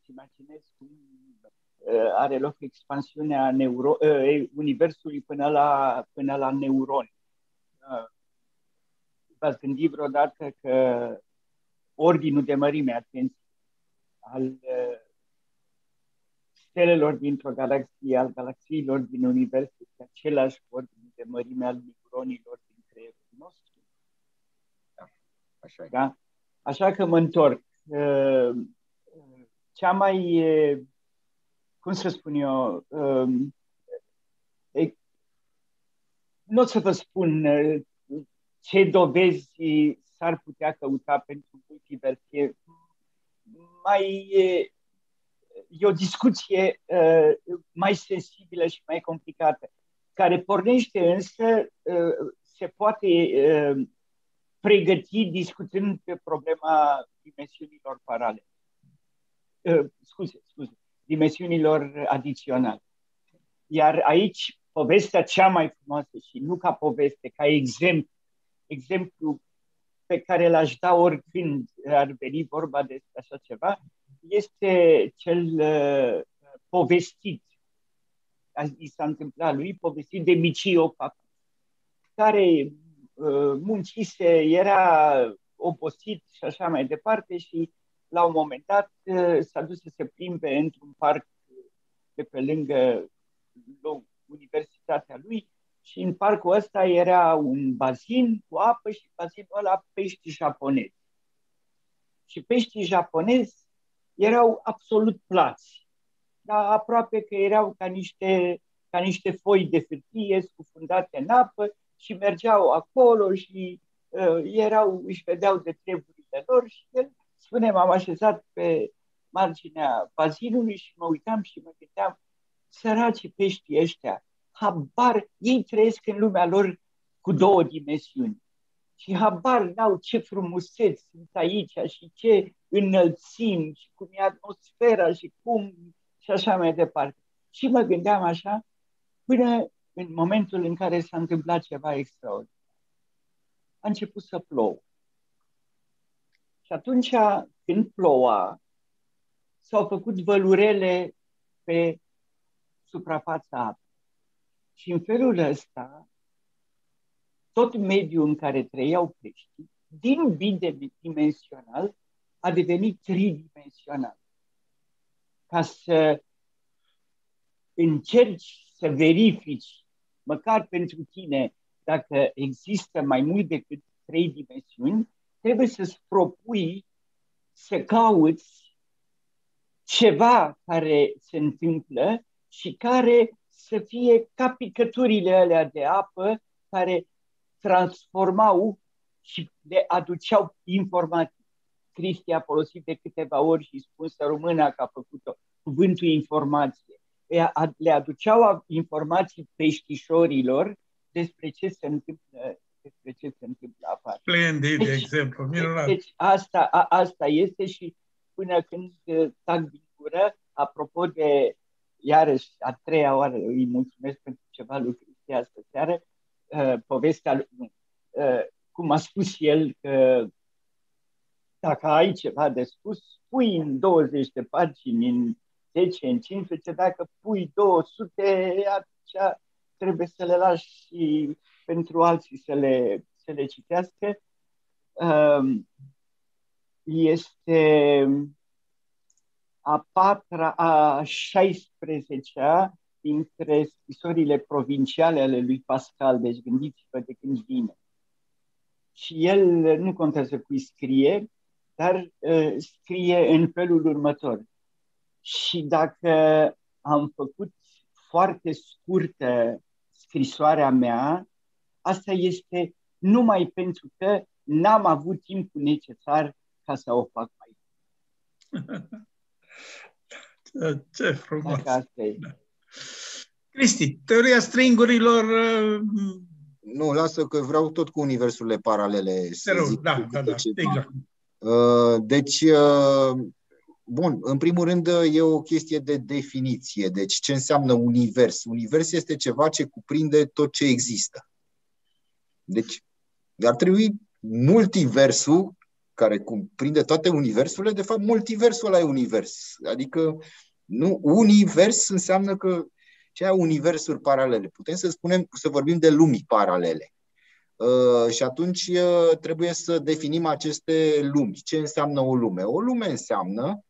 Speaker 4: imaginezi cum Uh, are loc expansiunea neuro, uh, universului până la, până la neuroni. Uh, v-ați gândit vreodată că ordinul de mărime, atenție, al stelelor dintr-o galaxie, al galaxiilor din univers, este același ordin de mărime al neuronilor din creierul nostru.
Speaker 3: Da, așa e.
Speaker 4: Da? Așa că mă întorc. Cea mai cum să spun eu, um, e, nu o să vă spun uh, ce dovezi s-ar putea căuta pentru multiversie. Mai e, e o discuție uh, mai sensibilă și mai complicată, care pornește însă, uh, se poate uh, pregăti discutând pe problema dimensiunilor paralele. Uh, scuze, scuze dimensiunilor adiționale. Iar aici, povestea cea mai frumoasă și nu ca poveste, ca exemplu, exemplu pe care l-aș da oricând ar veni vorba de așa ceva, este cel uh, povestit, i s-a întâmplat lui, povestit de Micio Pacu, care uh, muncise, era obosit și așa mai departe și la un moment dat uh, s-a dus să se plimbe într-un parc de pe lângă universitatea lui și în parcul ăsta era un bazin cu apă și bazinul ăla pești japonezi. Și peștii japonezi erau absolut plați, dar aproape că erau ca niște, ca niște foi de hârtie scufundate în apă și mergeau acolo și uh, erau, își vedeau de treburile lor și el spune, m-am așezat pe marginea bazinului și mă uitam și mă gândeam, săraci peștii ăștia, habar, ei trăiesc în lumea lor cu două dimensiuni. Și habar n-au ce frumuseți sunt aici și ce înălțim și cum e atmosfera și cum și așa mai departe. Și mă gândeam așa până în momentul în care s-a întâmplat ceva extraordinar. A început să plouă. Și atunci când ploua, s-au făcut vălurele pe suprafața apei. Și în felul ăsta, tot mediul în care trăiau peștii, din bidimensional, a devenit tridimensional. Ca să încerci să verifici, măcar pentru tine, dacă există mai mult decât trei dimensiuni, trebuie să-ți propui să cauți ceva care se întâmplă și care să fie ca picăturile alea de apă care transformau și le aduceau informații. Cristi a folosit de câteva ori și spun să româna că a făcut-o, cuvântul informație. Le aduceau informații peștișorilor despre ce se întâmplă despre ce se întâmplă afară.
Speaker 2: Splendid, deci, de exemplu, minunat.
Speaker 4: Deci asta, a, asta este și până când tac din gură, apropo de, iarăși, a treia oară îi mulțumesc pentru ceva lui poveste astă seară, uh, povestea, uh, cum a spus el, că dacă ai ceva de spus, pui în 20 de pagini, în 10, în 15, dacă pui 200, atunci trebuie să le lași și pentru alții să le, să le citească. Um, este a patra, a 16-a dintre scrisorile provinciale ale lui Pascal, deci gândiți-vă de când vine. Și el nu contează cui scrie, dar uh, scrie în felul următor. Și dacă am făcut foarte scurtă scrisoarea mea, asta este numai pentru că n-am avut timpul necesar ca să o fac mai
Speaker 2: Ce frumos! Da. Cristi, teoria stringurilor... Uh,
Speaker 3: nu, lasă că vreau tot cu universurile paralele.
Speaker 2: Să rog, zic, da, da, da, exact.
Speaker 3: Uh, deci, uh, bun, în primul rând e o chestie de definiție. Deci, ce înseamnă univers? Univers este ceva ce cuprinde tot ce există. Deci, ar trebui multiversul care cuprinde toate universurile, de fapt multiversul ăla e univers. Adică nu, univers înseamnă că ce ai universuri paralele. Putem să spunem, să vorbim de lumi paralele. Uh, și atunci uh, trebuie să definim aceste lumi. Ce înseamnă o lume? O lume înseamnă,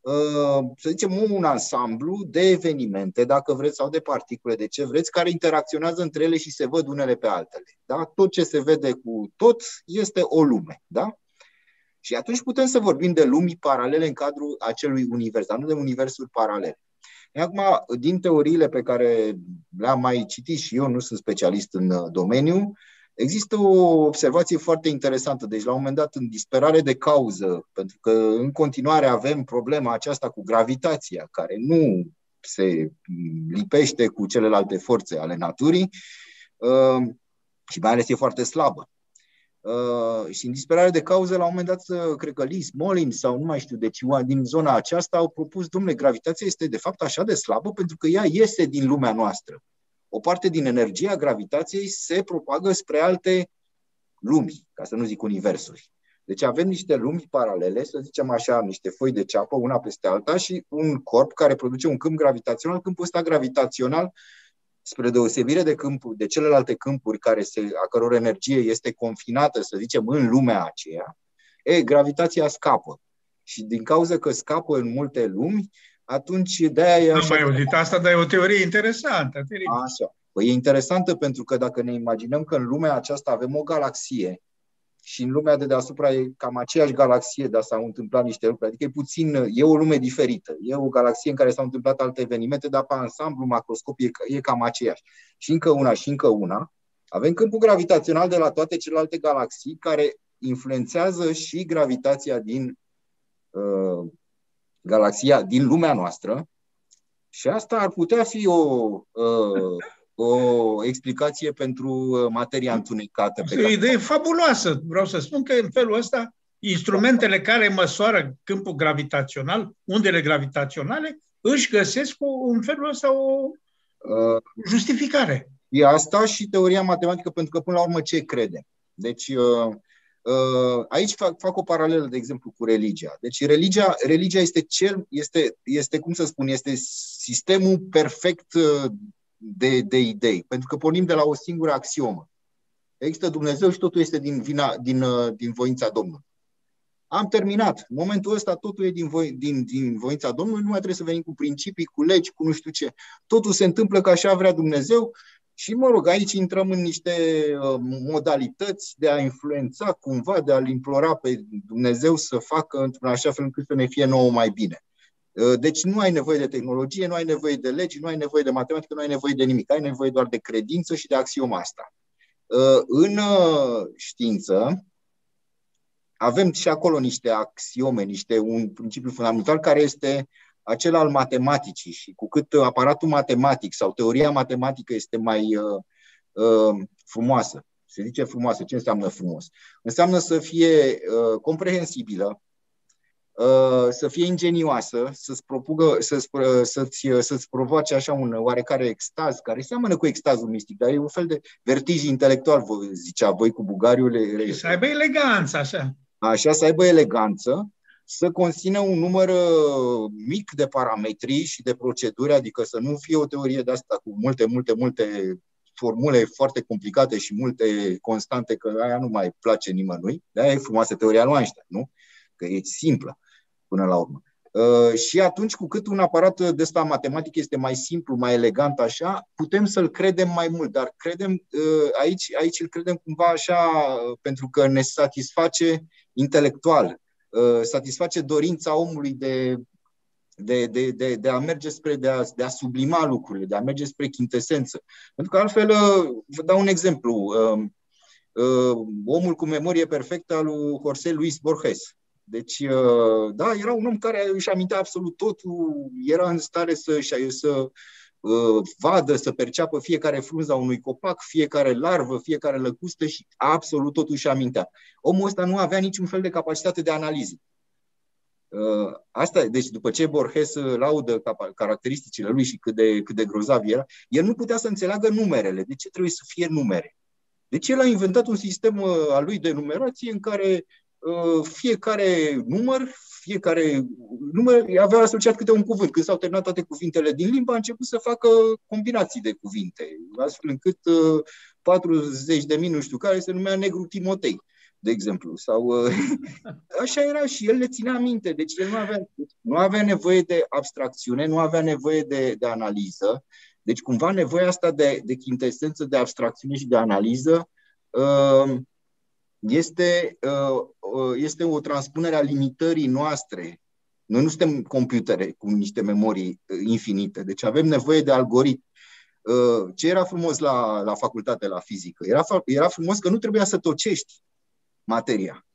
Speaker 3: uh, să zicem, un ansamblu de evenimente, dacă vreți, sau de particule, de ce vreți, care interacționează între ele și se văd unele pe altele. Da? Tot ce se vede cu tot este o lume. Da? Și atunci putem să vorbim de lumii paralele în cadrul acelui univers, dar nu de universuri paralele. Acum, din teoriile pe care le-am mai citit și eu, nu sunt specialist în uh, domeniu, există o observație foarte interesantă. Deci, la un moment dat, în disperare de cauză, pentru că în continuare avem problema aceasta cu gravitația, care nu se lipește cu celelalte forțe ale naturii uh, și mai ales e foarte slabă. Uh, și în disperare de cauză, la un moment dat, uh, cred că Liz Molin sau nu mai știu, deci din zona aceasta au propus, domnule, gravitația este de fapt așa de slabă pentru că ea iese din lumea noastră. O parte din energia gravitației se propagă spre alte lumi, ca să nu zic universuri. Deci avem niște lumi paralele, să zicem așa, niște foi de ceapă, una peste alta, și un corp care produce un câmp gravitațional. Câmpul ăsta gravitațional spre deosebire de, câmpuri, de celelalte câmpuri care se, a căror energie este confinată, să zicem, în lumea aceea, e, gravitația scapă. Și din cauza că scapă în multe lumi, atunci de-aia e
Speaker 2: așa... Nu mai auzit asta, dar e o teorie interesantă.
Speaker 3: Așa. Păi e interesantă pentru că dacă ne imaginăm că în lumea aceasta avem o galaxie și în lumea de deasupra e cam aceeași galaxie, dar s-au întâmplat niște lucruri. Adică e puțin, e o lume diferită. E o galaxie în care s-au întâmplat alte evenimente, dar pe ansamblu macroscop e, e cam aceeași. Și încă una, și încă una. Avem câmpul gravitațional de la toate celelalte galaxii care influențează și gravitația din uh, galaxia, din lumea noastră. Și asta ar putea fi o uh, o explicație pentru uh, materia întunecată.
Speaker 2: Pe e o idee fabuloasă. Vreau să spun că în felul ăsta instrumentele care măsoară câmpul gravitațional, undele gravitaționale, își găsesc în felul ăsta o uh, justificare.
Speaker 3: E asta și teoria matematică, pentru că până la urmă ce crede. Deci uh, aici fac, fac o paralelă, de exemplu, cu religia. Deci religia, religia este cel, este, este, cum să spun, este sistemul perfect de, de idei, pentru că pornim de la o singură axiomă. Există Dumnezeu și totul este din, vina, din, uh, din voința Domnului. Am terminat. În momentul ăsta totul e din, voi, din, din voința Domnului, nu mai trebuie să venim cu principii, cu legi, cu nu știu ce. Totul se întâmplă ca așa vrea Dumnezeu și, mă rog, aici intrăm în niște uh, modalități de a influența cumva, de a-L implora pe Dumnezeu să facă într-un așa fel încât să ne fie nouă mai bine. Uh, deci nu ai nevoie de tehnologie, nu ai nevoie de legi, nu ai nevoie de matematică, nu ai nevoie de nimic. Ai nevoie doar de credință și de axioma asta. Uh, în uh, știință avem și acolo niște axiome, niște un principiu fundamental care este acela al matematicii și cu cât aparatul matematic sau teoria matematică este mai uh, frumoasă, se zice frumoasă, ce înseamnă frumos? Înseamnă să fie uh, comprehensibilă, uh, să fie ingenioasă, să-ți, propugă, să-ți, să-ți, să-ți provoace așa un oarecare extaz, care seamănă cu extazul mistic, dar e un fel de vertij intelectual, zicea voi cu Bugariul.
Speaker 2: Și să aibă eleganță, așa.
Speaker 3: Așa, să aibă eleganță, să conțină un număr mic de parametri și de proceduri, adică să nu fie o teorie de asta cu multe, multe, multe formule foarte complicate și multe constante, că aia nu mai place nimănui. De-aia e frumoasă teoria lui Einstein, nu? Că e simplă până la urmă. Uh, și atunci, cu cât un aparat de ăsta matematic este mai simplu, mai elegant așa, putem să-l credem mai mult, dar credem uh, aici, aici îl credem cumva așa pentru că ne satisface intelectual, uh, satisface dorința omului de de, de, de, de a merge spre, de a, de a sublima lucrurile, de a merge spre chintesență. Pentru că altfel, uh, vă dau un exemplu. Uh, uh, omul cu memorie perfectă al lui José Luis Borges. Deci, da, era un om care își amintea absolut totul, era în stare să, să vadă, să perceapă fiecare frunza unui copac, fiecare larvă, fiecare lăcustă și absolut totul își amintea. Omul ăsta nu avea niciun fel de capacitate de analiză. Uh, asta, deci după ce Borges uh, laudă caracteristicile lui și cât de, cât de grozav era, el nu putea să înțeleagă numerele. De ce trebuie să fie numere? Deci el a inventat un sistem uh, al lui de numerație în care fiecare număr, fiecare număr avea asociat câte un cuvânt. Când s-au terminat toate cuvintele din limba, a început să facă combinații de cuvinte, astfel încât 40 de mii, nu știu care, se numea Negru Timotei de exemplu. Sau, uh, așa era și el le ținea minte. Deci el nu avea, nu avea nevoie de abstracțiune, nu avea nevoie de, de analiză. Deci cumva nevoia asta de, de chintesență, de abstracțiune și de analiză uh, este, uh, este o transpunere a limitării noastre. Noi nu suntem computere cu niște memorii infinite, deci avem nevoie de algoritmi. Ce era frumos la, la facultate, la fizică? Era, era frumos că nu trebuia să tocești materia.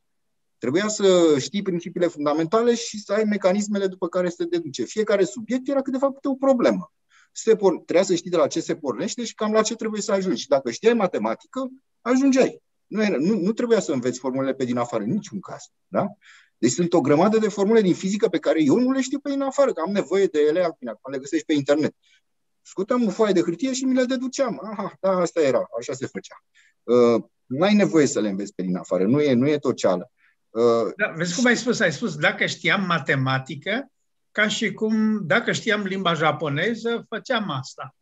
Speaker 3: Trebuia să știi principiile fundamentale și să ai mecanismele după care se deduce. Fiecare subiect era cât de fapt o problemă. Se por- trebuia să știi de la ce se pornește și cam la ce trebuie să ajungi. Și dacă știai matematică, ajungeai. Nu, era, nu, nu trebuia să înveți formulele pe din afară, în niciun caz. Da? Deci sunt o grămadă de formule din fizică pe care eu nu le știu pe din afară, că am nevoie de ele, acum le găsești pe internet. Scoteam o foaie de hârtie și mi le deduceam. Aha, da, asta era, așa se făcea. Uh, nu ai nevoie să le înveți pe din afară, nu e, nu e toceală.
Speaker 2: Uh, da, vezi cum ai spus? Ai spus, dacă știam matematică, ca și cum, dacă știam limba japoneză, făceam asta.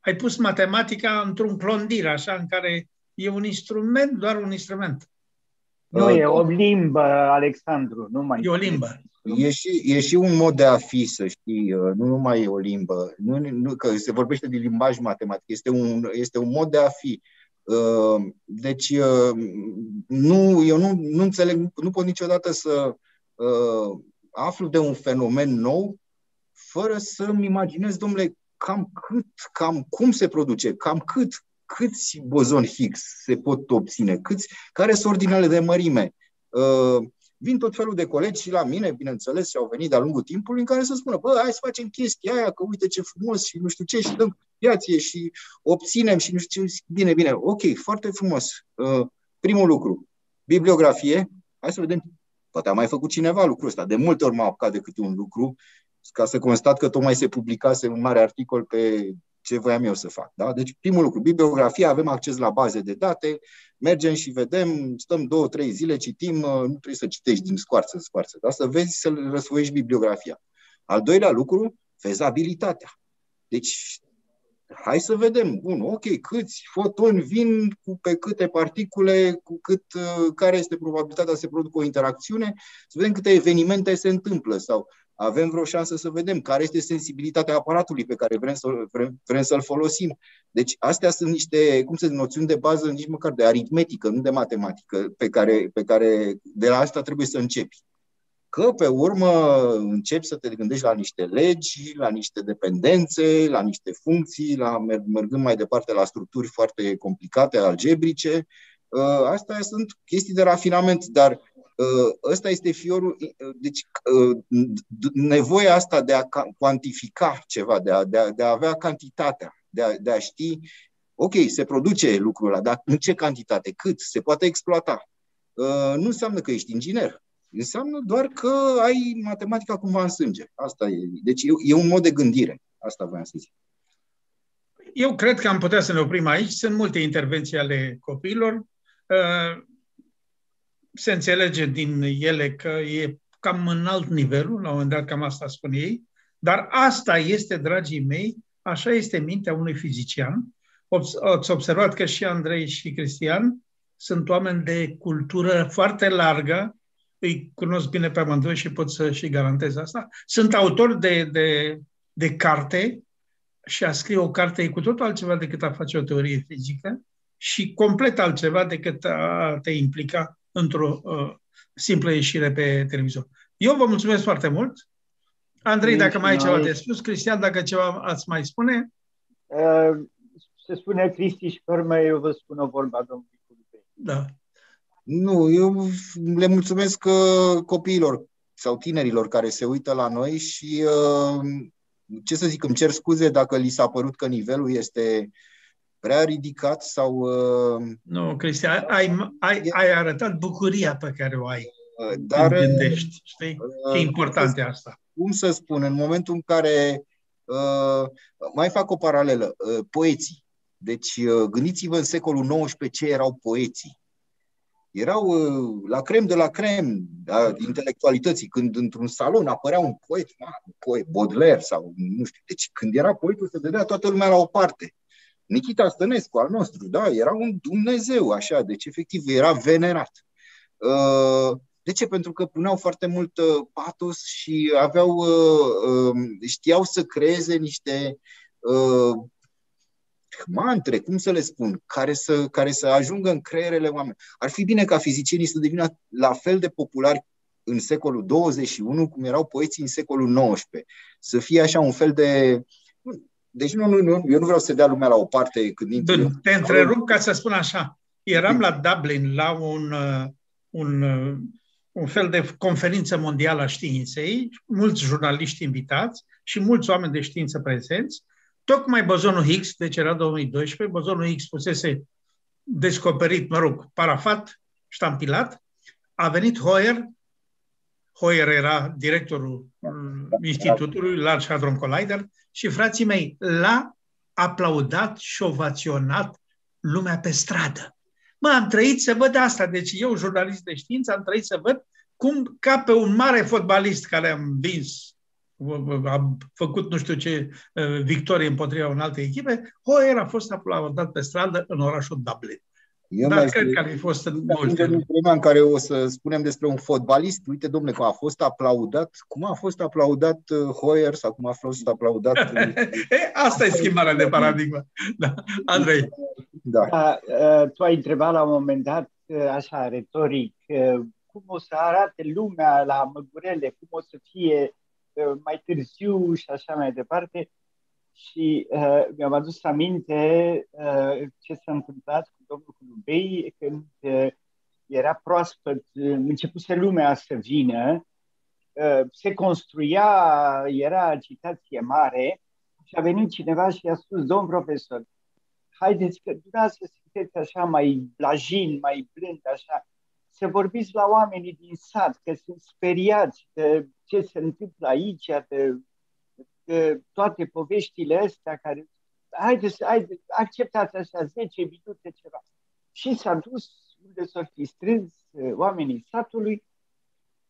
Speaker 2: Ai pus matematica într-un clondir, așa, în care e un instrument, doar un instrument.
Speaker 4: Nu, uh, e o limbă, Alexandru, nu mai...
Speaker 2: E o limbă.
Speaker 3: E și, e și un mod de a fi, să știi, uh, nu numai e o limbă, nu, nu, că se vorbește de limbaj matematic, este un, este un mod de a fi. Uh, deci, uh, nu, eu nu, nu înțeleg, nu pot niciodată să uh, aflu de un fenomen nou fără să-mi imaginez, domnule, cam cât, cam cum se produce, cam cât, câți bozoni Higgs se pot obține, câți, care sunt ordinele de mărime. Vin tot felul de colegi și la mine, bineînțeles, și au venit de-a lungul timpului în care să spună, bă, hai să facem chestia aia, că uite ce frumos și nu știu ce, și dăm piație și obținem și nu știu ce. Bine, bine, ok, foarte frumos. Uh, primul lucru, bibliografie. Hai să vedem, poate a mai făcut cineva lucrul ăsta. De multe ori m-a apucat decât un lucru, ca să constat că tocmai se publicase un mare articol pe ce voiam eu să fac. Da? Deci, primul lucru, bibliografia, avem acces la baze de date, mergem și vedem, stăm două, trei zile, citim, uh, nu trebuie să citești din scoarță în scoarță, dar să vezi, să răsfoiești bibliografia. Al doilea lucru, fezabilitatea. Deci, hai să vedem, bun, ok, câți fotoni vin cu pe câte particule, cu cât, uh, care este probabilitatea să se producă o interacțiune, să vedem câte evenimente se întâmplă sau avem vreo șansă să vedem care este sensibilitatea aparatului pe care vrem, să, vrem, vrem să-l folosim. Deci astea sunt niște, cum se noțiuni de bază, nici măcar de aritmetică, nu de matematică, pe care, pe care de la asta trebuie să începi. Că pe urmă începi să te gândești la niște legi, la niște dependențe, la niște funcții, la mergând mai departe la structuri foarte complicate, algebrice. Ă, astea sunt chestii de rafinament, dar Uh, ăsta este fiorul, uh, deci uh, nevoia asta de a cuantifica ceva, de a, de a, de a avea cantitatea, de a, de a ști, ok, se produce lucrul ăla, dar în ce cantitate, cât, se poate exploata. Nu înseamnă că ești inginer. Înseamnă doar că ai matematica cumva în sânge. Asta e. Deci e, e un mod de gândire. Asta voiam să zic.
Speaker 2: Eu cred că am putea să ne oprim aici. Sunt multe intervenții ale copiilor. Uh, se înțelege din ele că e cam în alt nivel, la un moment dat cam asta spun ei, dar asta este, dragii mei, așa este mintea unui fizician. Ați observat că și Andrei și Cristian sunt oameni de cultură foarte largă, îi cunosc bine pe amândoi și pot să și garantez asta. Sunt autori de, de, de carte și a scrie o carte e cu totul altceva decât a face o teorie fizică și complet altceva decât a te implica într-o uh, simplă ieșire pe televizor. Eu vă mulțumesc foarte mult. Andrei, dacă mai ai ceva de spus, Cristian, dacă ceva ați mai spune.
Speaker 4: Uh, se spune Cristi și pe urmă eu vă spun o vorba domnului
Speaker 2: Da.
Speaker 3: Nu, eu le mulțumesc uh, copiilor sau tinerilor care se uită la noi și uh, ce să zic, îmi cer scuze dacă li s-a părut că nivelul este prea ridicat sau... Uh,
Speaker 2: nu, Cristian, ai, ai, ai arătat bucuria pe care o ai.
Speaker 3: Uh, dar...
Speaker 2: gândești, știi? Uh, e important asta.
Speaker 3: Cum să spun, în momentul în care... Uh, mai fac o paralelă. Uh, poeții. Deci, uh, gândiți-vă în secolul XIX ce erau poeții erau uh, la crem de la crem da, intelectualității, când într-un salon apărea un poet, un poet Baudelaire sau nu știu, deci când era poetul se dădea toată lumea la o parte. Nikita Stănescu al nostru, da, era un Dumnezeu, așa, deci efectiv era venerat. Uh, de ce? Pentru că puneau foarte mult uh, patos și aveau, știau să creeze niște mantre, cum să le spun, care să, care să ajungă în creierele oameni. Ar fi bine ca fizicienii să devină la fel de populari în secolul 21 cum erau poeții în secolul 19. Să fie așa un fel de... Deci nu, nu, nu, eu nu vreau să dea lumea la o parte când intru.
Speaker 2: Te întrerup ca să spun așa. Eram la Dublin la un, uh, un, uh, un fel de conferință mondială a științei, mulți jurnaliști invitați și mulți oameni de știință prezenți Tocmai bozonul Higgs, deci era 2012, bozonul Higgs fusese descoperit, mă rog, parafat, ștampilat, a venit Hoyer, Hoyer era directorul institutului Large Hadron Collider și frații mei l-a aplaudat și ovaționat lumea pe stradă. Mă, am trăit să văd asta. Deci eu, jurnalist de știință, am trăit să văd cum, ca pe un mare fotbalist care am vins a făcut nu știu ce victorie împotriva unei alte echipe, Hoyer a fost aplaudat pe stradă în orașul Dublin. Eu Dar cred că ar fi fost în multe.
Speaker 3: În vremea în care o să spunem despre un fotbalist, uite, domnule, cum a fost aplaudat, cum a fost aplaudat Hoyer sau cum a fost aplaudat...
Speaker 2: e, asta e schimbarea de paradigmă. Da. Andrei.
Speaker 4: Da. da. Tu ai întrebat la un moment dat, așa, retoric, cum o să arate lumea la Măgurele, cum o să fie Uh, mai târziu și așa mai departe. Și uh, mi-am adus aminte uh, ce s-a întâmplat cu domnul Culubei când uh, era proaspăt, uh, începuse lumea să vină, uh, se construia, era agitație mare și a venit cineva și i-a spus, domn profesor, haideți că dumneavoastră sunteți așa mai blajin, mai blând, așa, să vorbiți la oamenii din sat, că sunt speriați de ce se întâmplă aici, de, de toate poveștile astea care... Haideți, haideți, acceptați așa 10 minute ceva. Și s-a dus unde s-au fi strâns uh, oamenii satului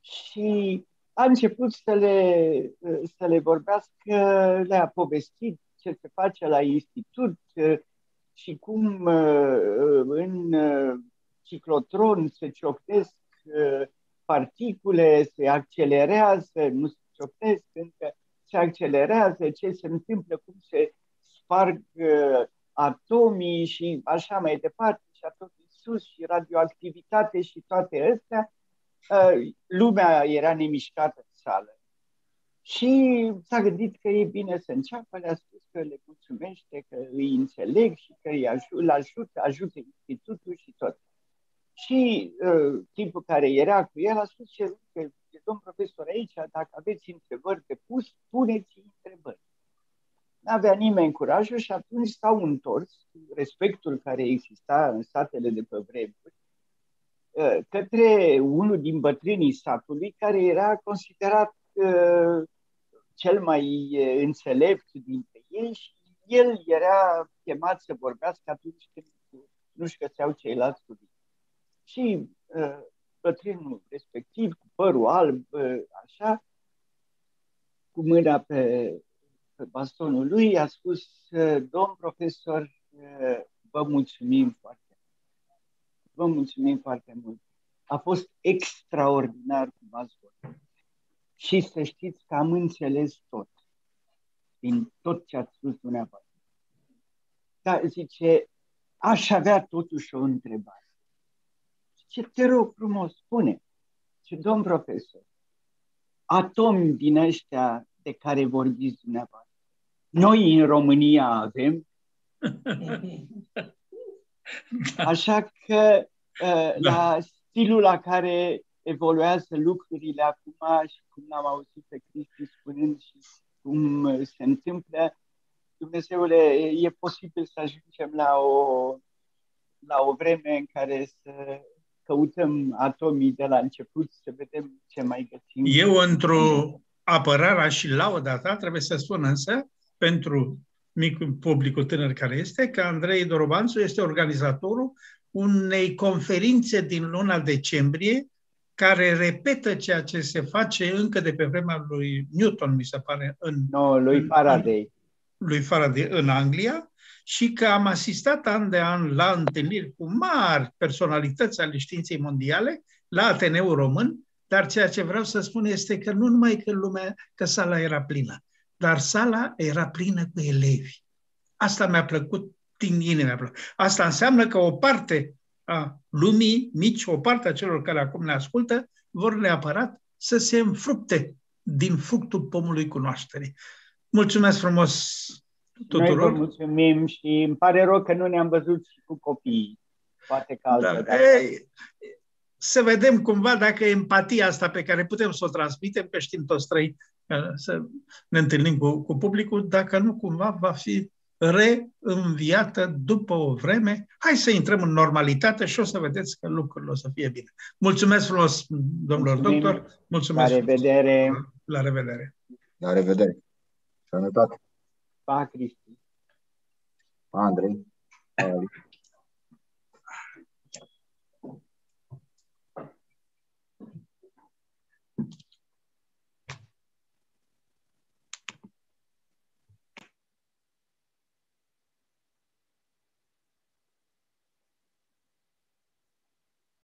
Speaker 4: și a început să le, uh, să le vorbească, le-a povestit ce se face la institut uh, și cum în ciclotron se ciocnesc particule, se accelerează, nu se ciocnesc încă, se accelerează, ce se întâmplă, cum se sparg uh, atomii și așa mai departe, și atomii sus și radioactivitate și toate astea, uh, lumea era nemișcată în sală. Și s-a gândit că e bine să înceapă, le-a spus că le mulțumește, că îi înțeleg și că îi ajut, ajută, ajută institutul și tot. Și uh, tipul care era cu el a spus ce, că domn profesor aici, dacă aveți întrebări de pus, puneți întrebări. N-avea nimeni curajul și atunci s-au întors respectul care exista în statele de pe vremuri uh, către unul din bătrânii satului, care era considerat uh, cel mai uh, înțelept dintre ei și el era chemat să vorbească atunci când nu-și găseau ceilalți cuvinte. Și uh, bătrânul respectiv, cu părul alb, uh, așa, cu mâna pe, pe bastonul lui, a spus, uh, domn profesor, uh, vă mulțumim foarte mult. Vă mulțumim foarte mult. A fost extraordinar cum ați vorbit. Și să știți că am înțeles tot, din tot ce ați spus dumneavoastră. Dar zice, aș avea totuși o întrebare. Ce te rog frumos, spune. Ce domn profesor, atomi din ăștia de care vorbiți dumneavoastră, noi în România avem? Așa că uh, la stilul la care evoluează lucrurile acum și cum am auzit pe Cristi spunând și cum se întâmplă, Dumnezeule, e posibil să ajungem la o, la o vreme în care să căutăm atomii de la început, să vedem ce mai găsim.
Speaker 2: Eu, într-o apărarea și lauda ta, trebuie să spun însă, pentru micul publicul tânăr care este, că Andrei Dorobanțu este organizatorul unei conferințe din luna decembrie care repetă ceea ce se face încă de pe vremea lui Newton, mi se pare, în...
Speaker 4: No, lui Faraday
Speaker 2: lui Faraday în Anglia și că am asistat an de an la întâlniri cu mari personalități ale științei mondiale la Ateneu Român, dar ceea ce vreau să spun este că nu numai că lumea, că sala era plină, dar sala era plină cu elevi. Asta mi-a plăcut din inimă. Asta înseamnă că o parte a lumii mici, o parte a celor care acum ne ascultă, vor neapărat să se înfrupte din fructul pomului cunoașterii. Mulțumesc frumos tuturor.
Speaker 4: Noi vă mulțumim și îmi pare rău că nu ne-am văzut și cu copiii. Poate că altă
Speaker 2: da, ei, să vedem cumva dacă empatia asta pe care putem să o transmitem, că știm toți trei să ne întâlnim cu, cu publicul, dacă nu cumva va fi reînviată după o vreme. Hai să intrăm în normalitate și o să vedeți că lucrurile o să fie bine. Mulțumesc frumos, domnilor Mulțumim. doctor. Mulțumesc.
Speaker 4: La revedere.
Speaker 2: Frumos. La revedere.
Speaker 3: La revedere. Sănătate.
Speaker 4: Pa, Cristi.
Speaker 3: Pa, Andrei. Pa,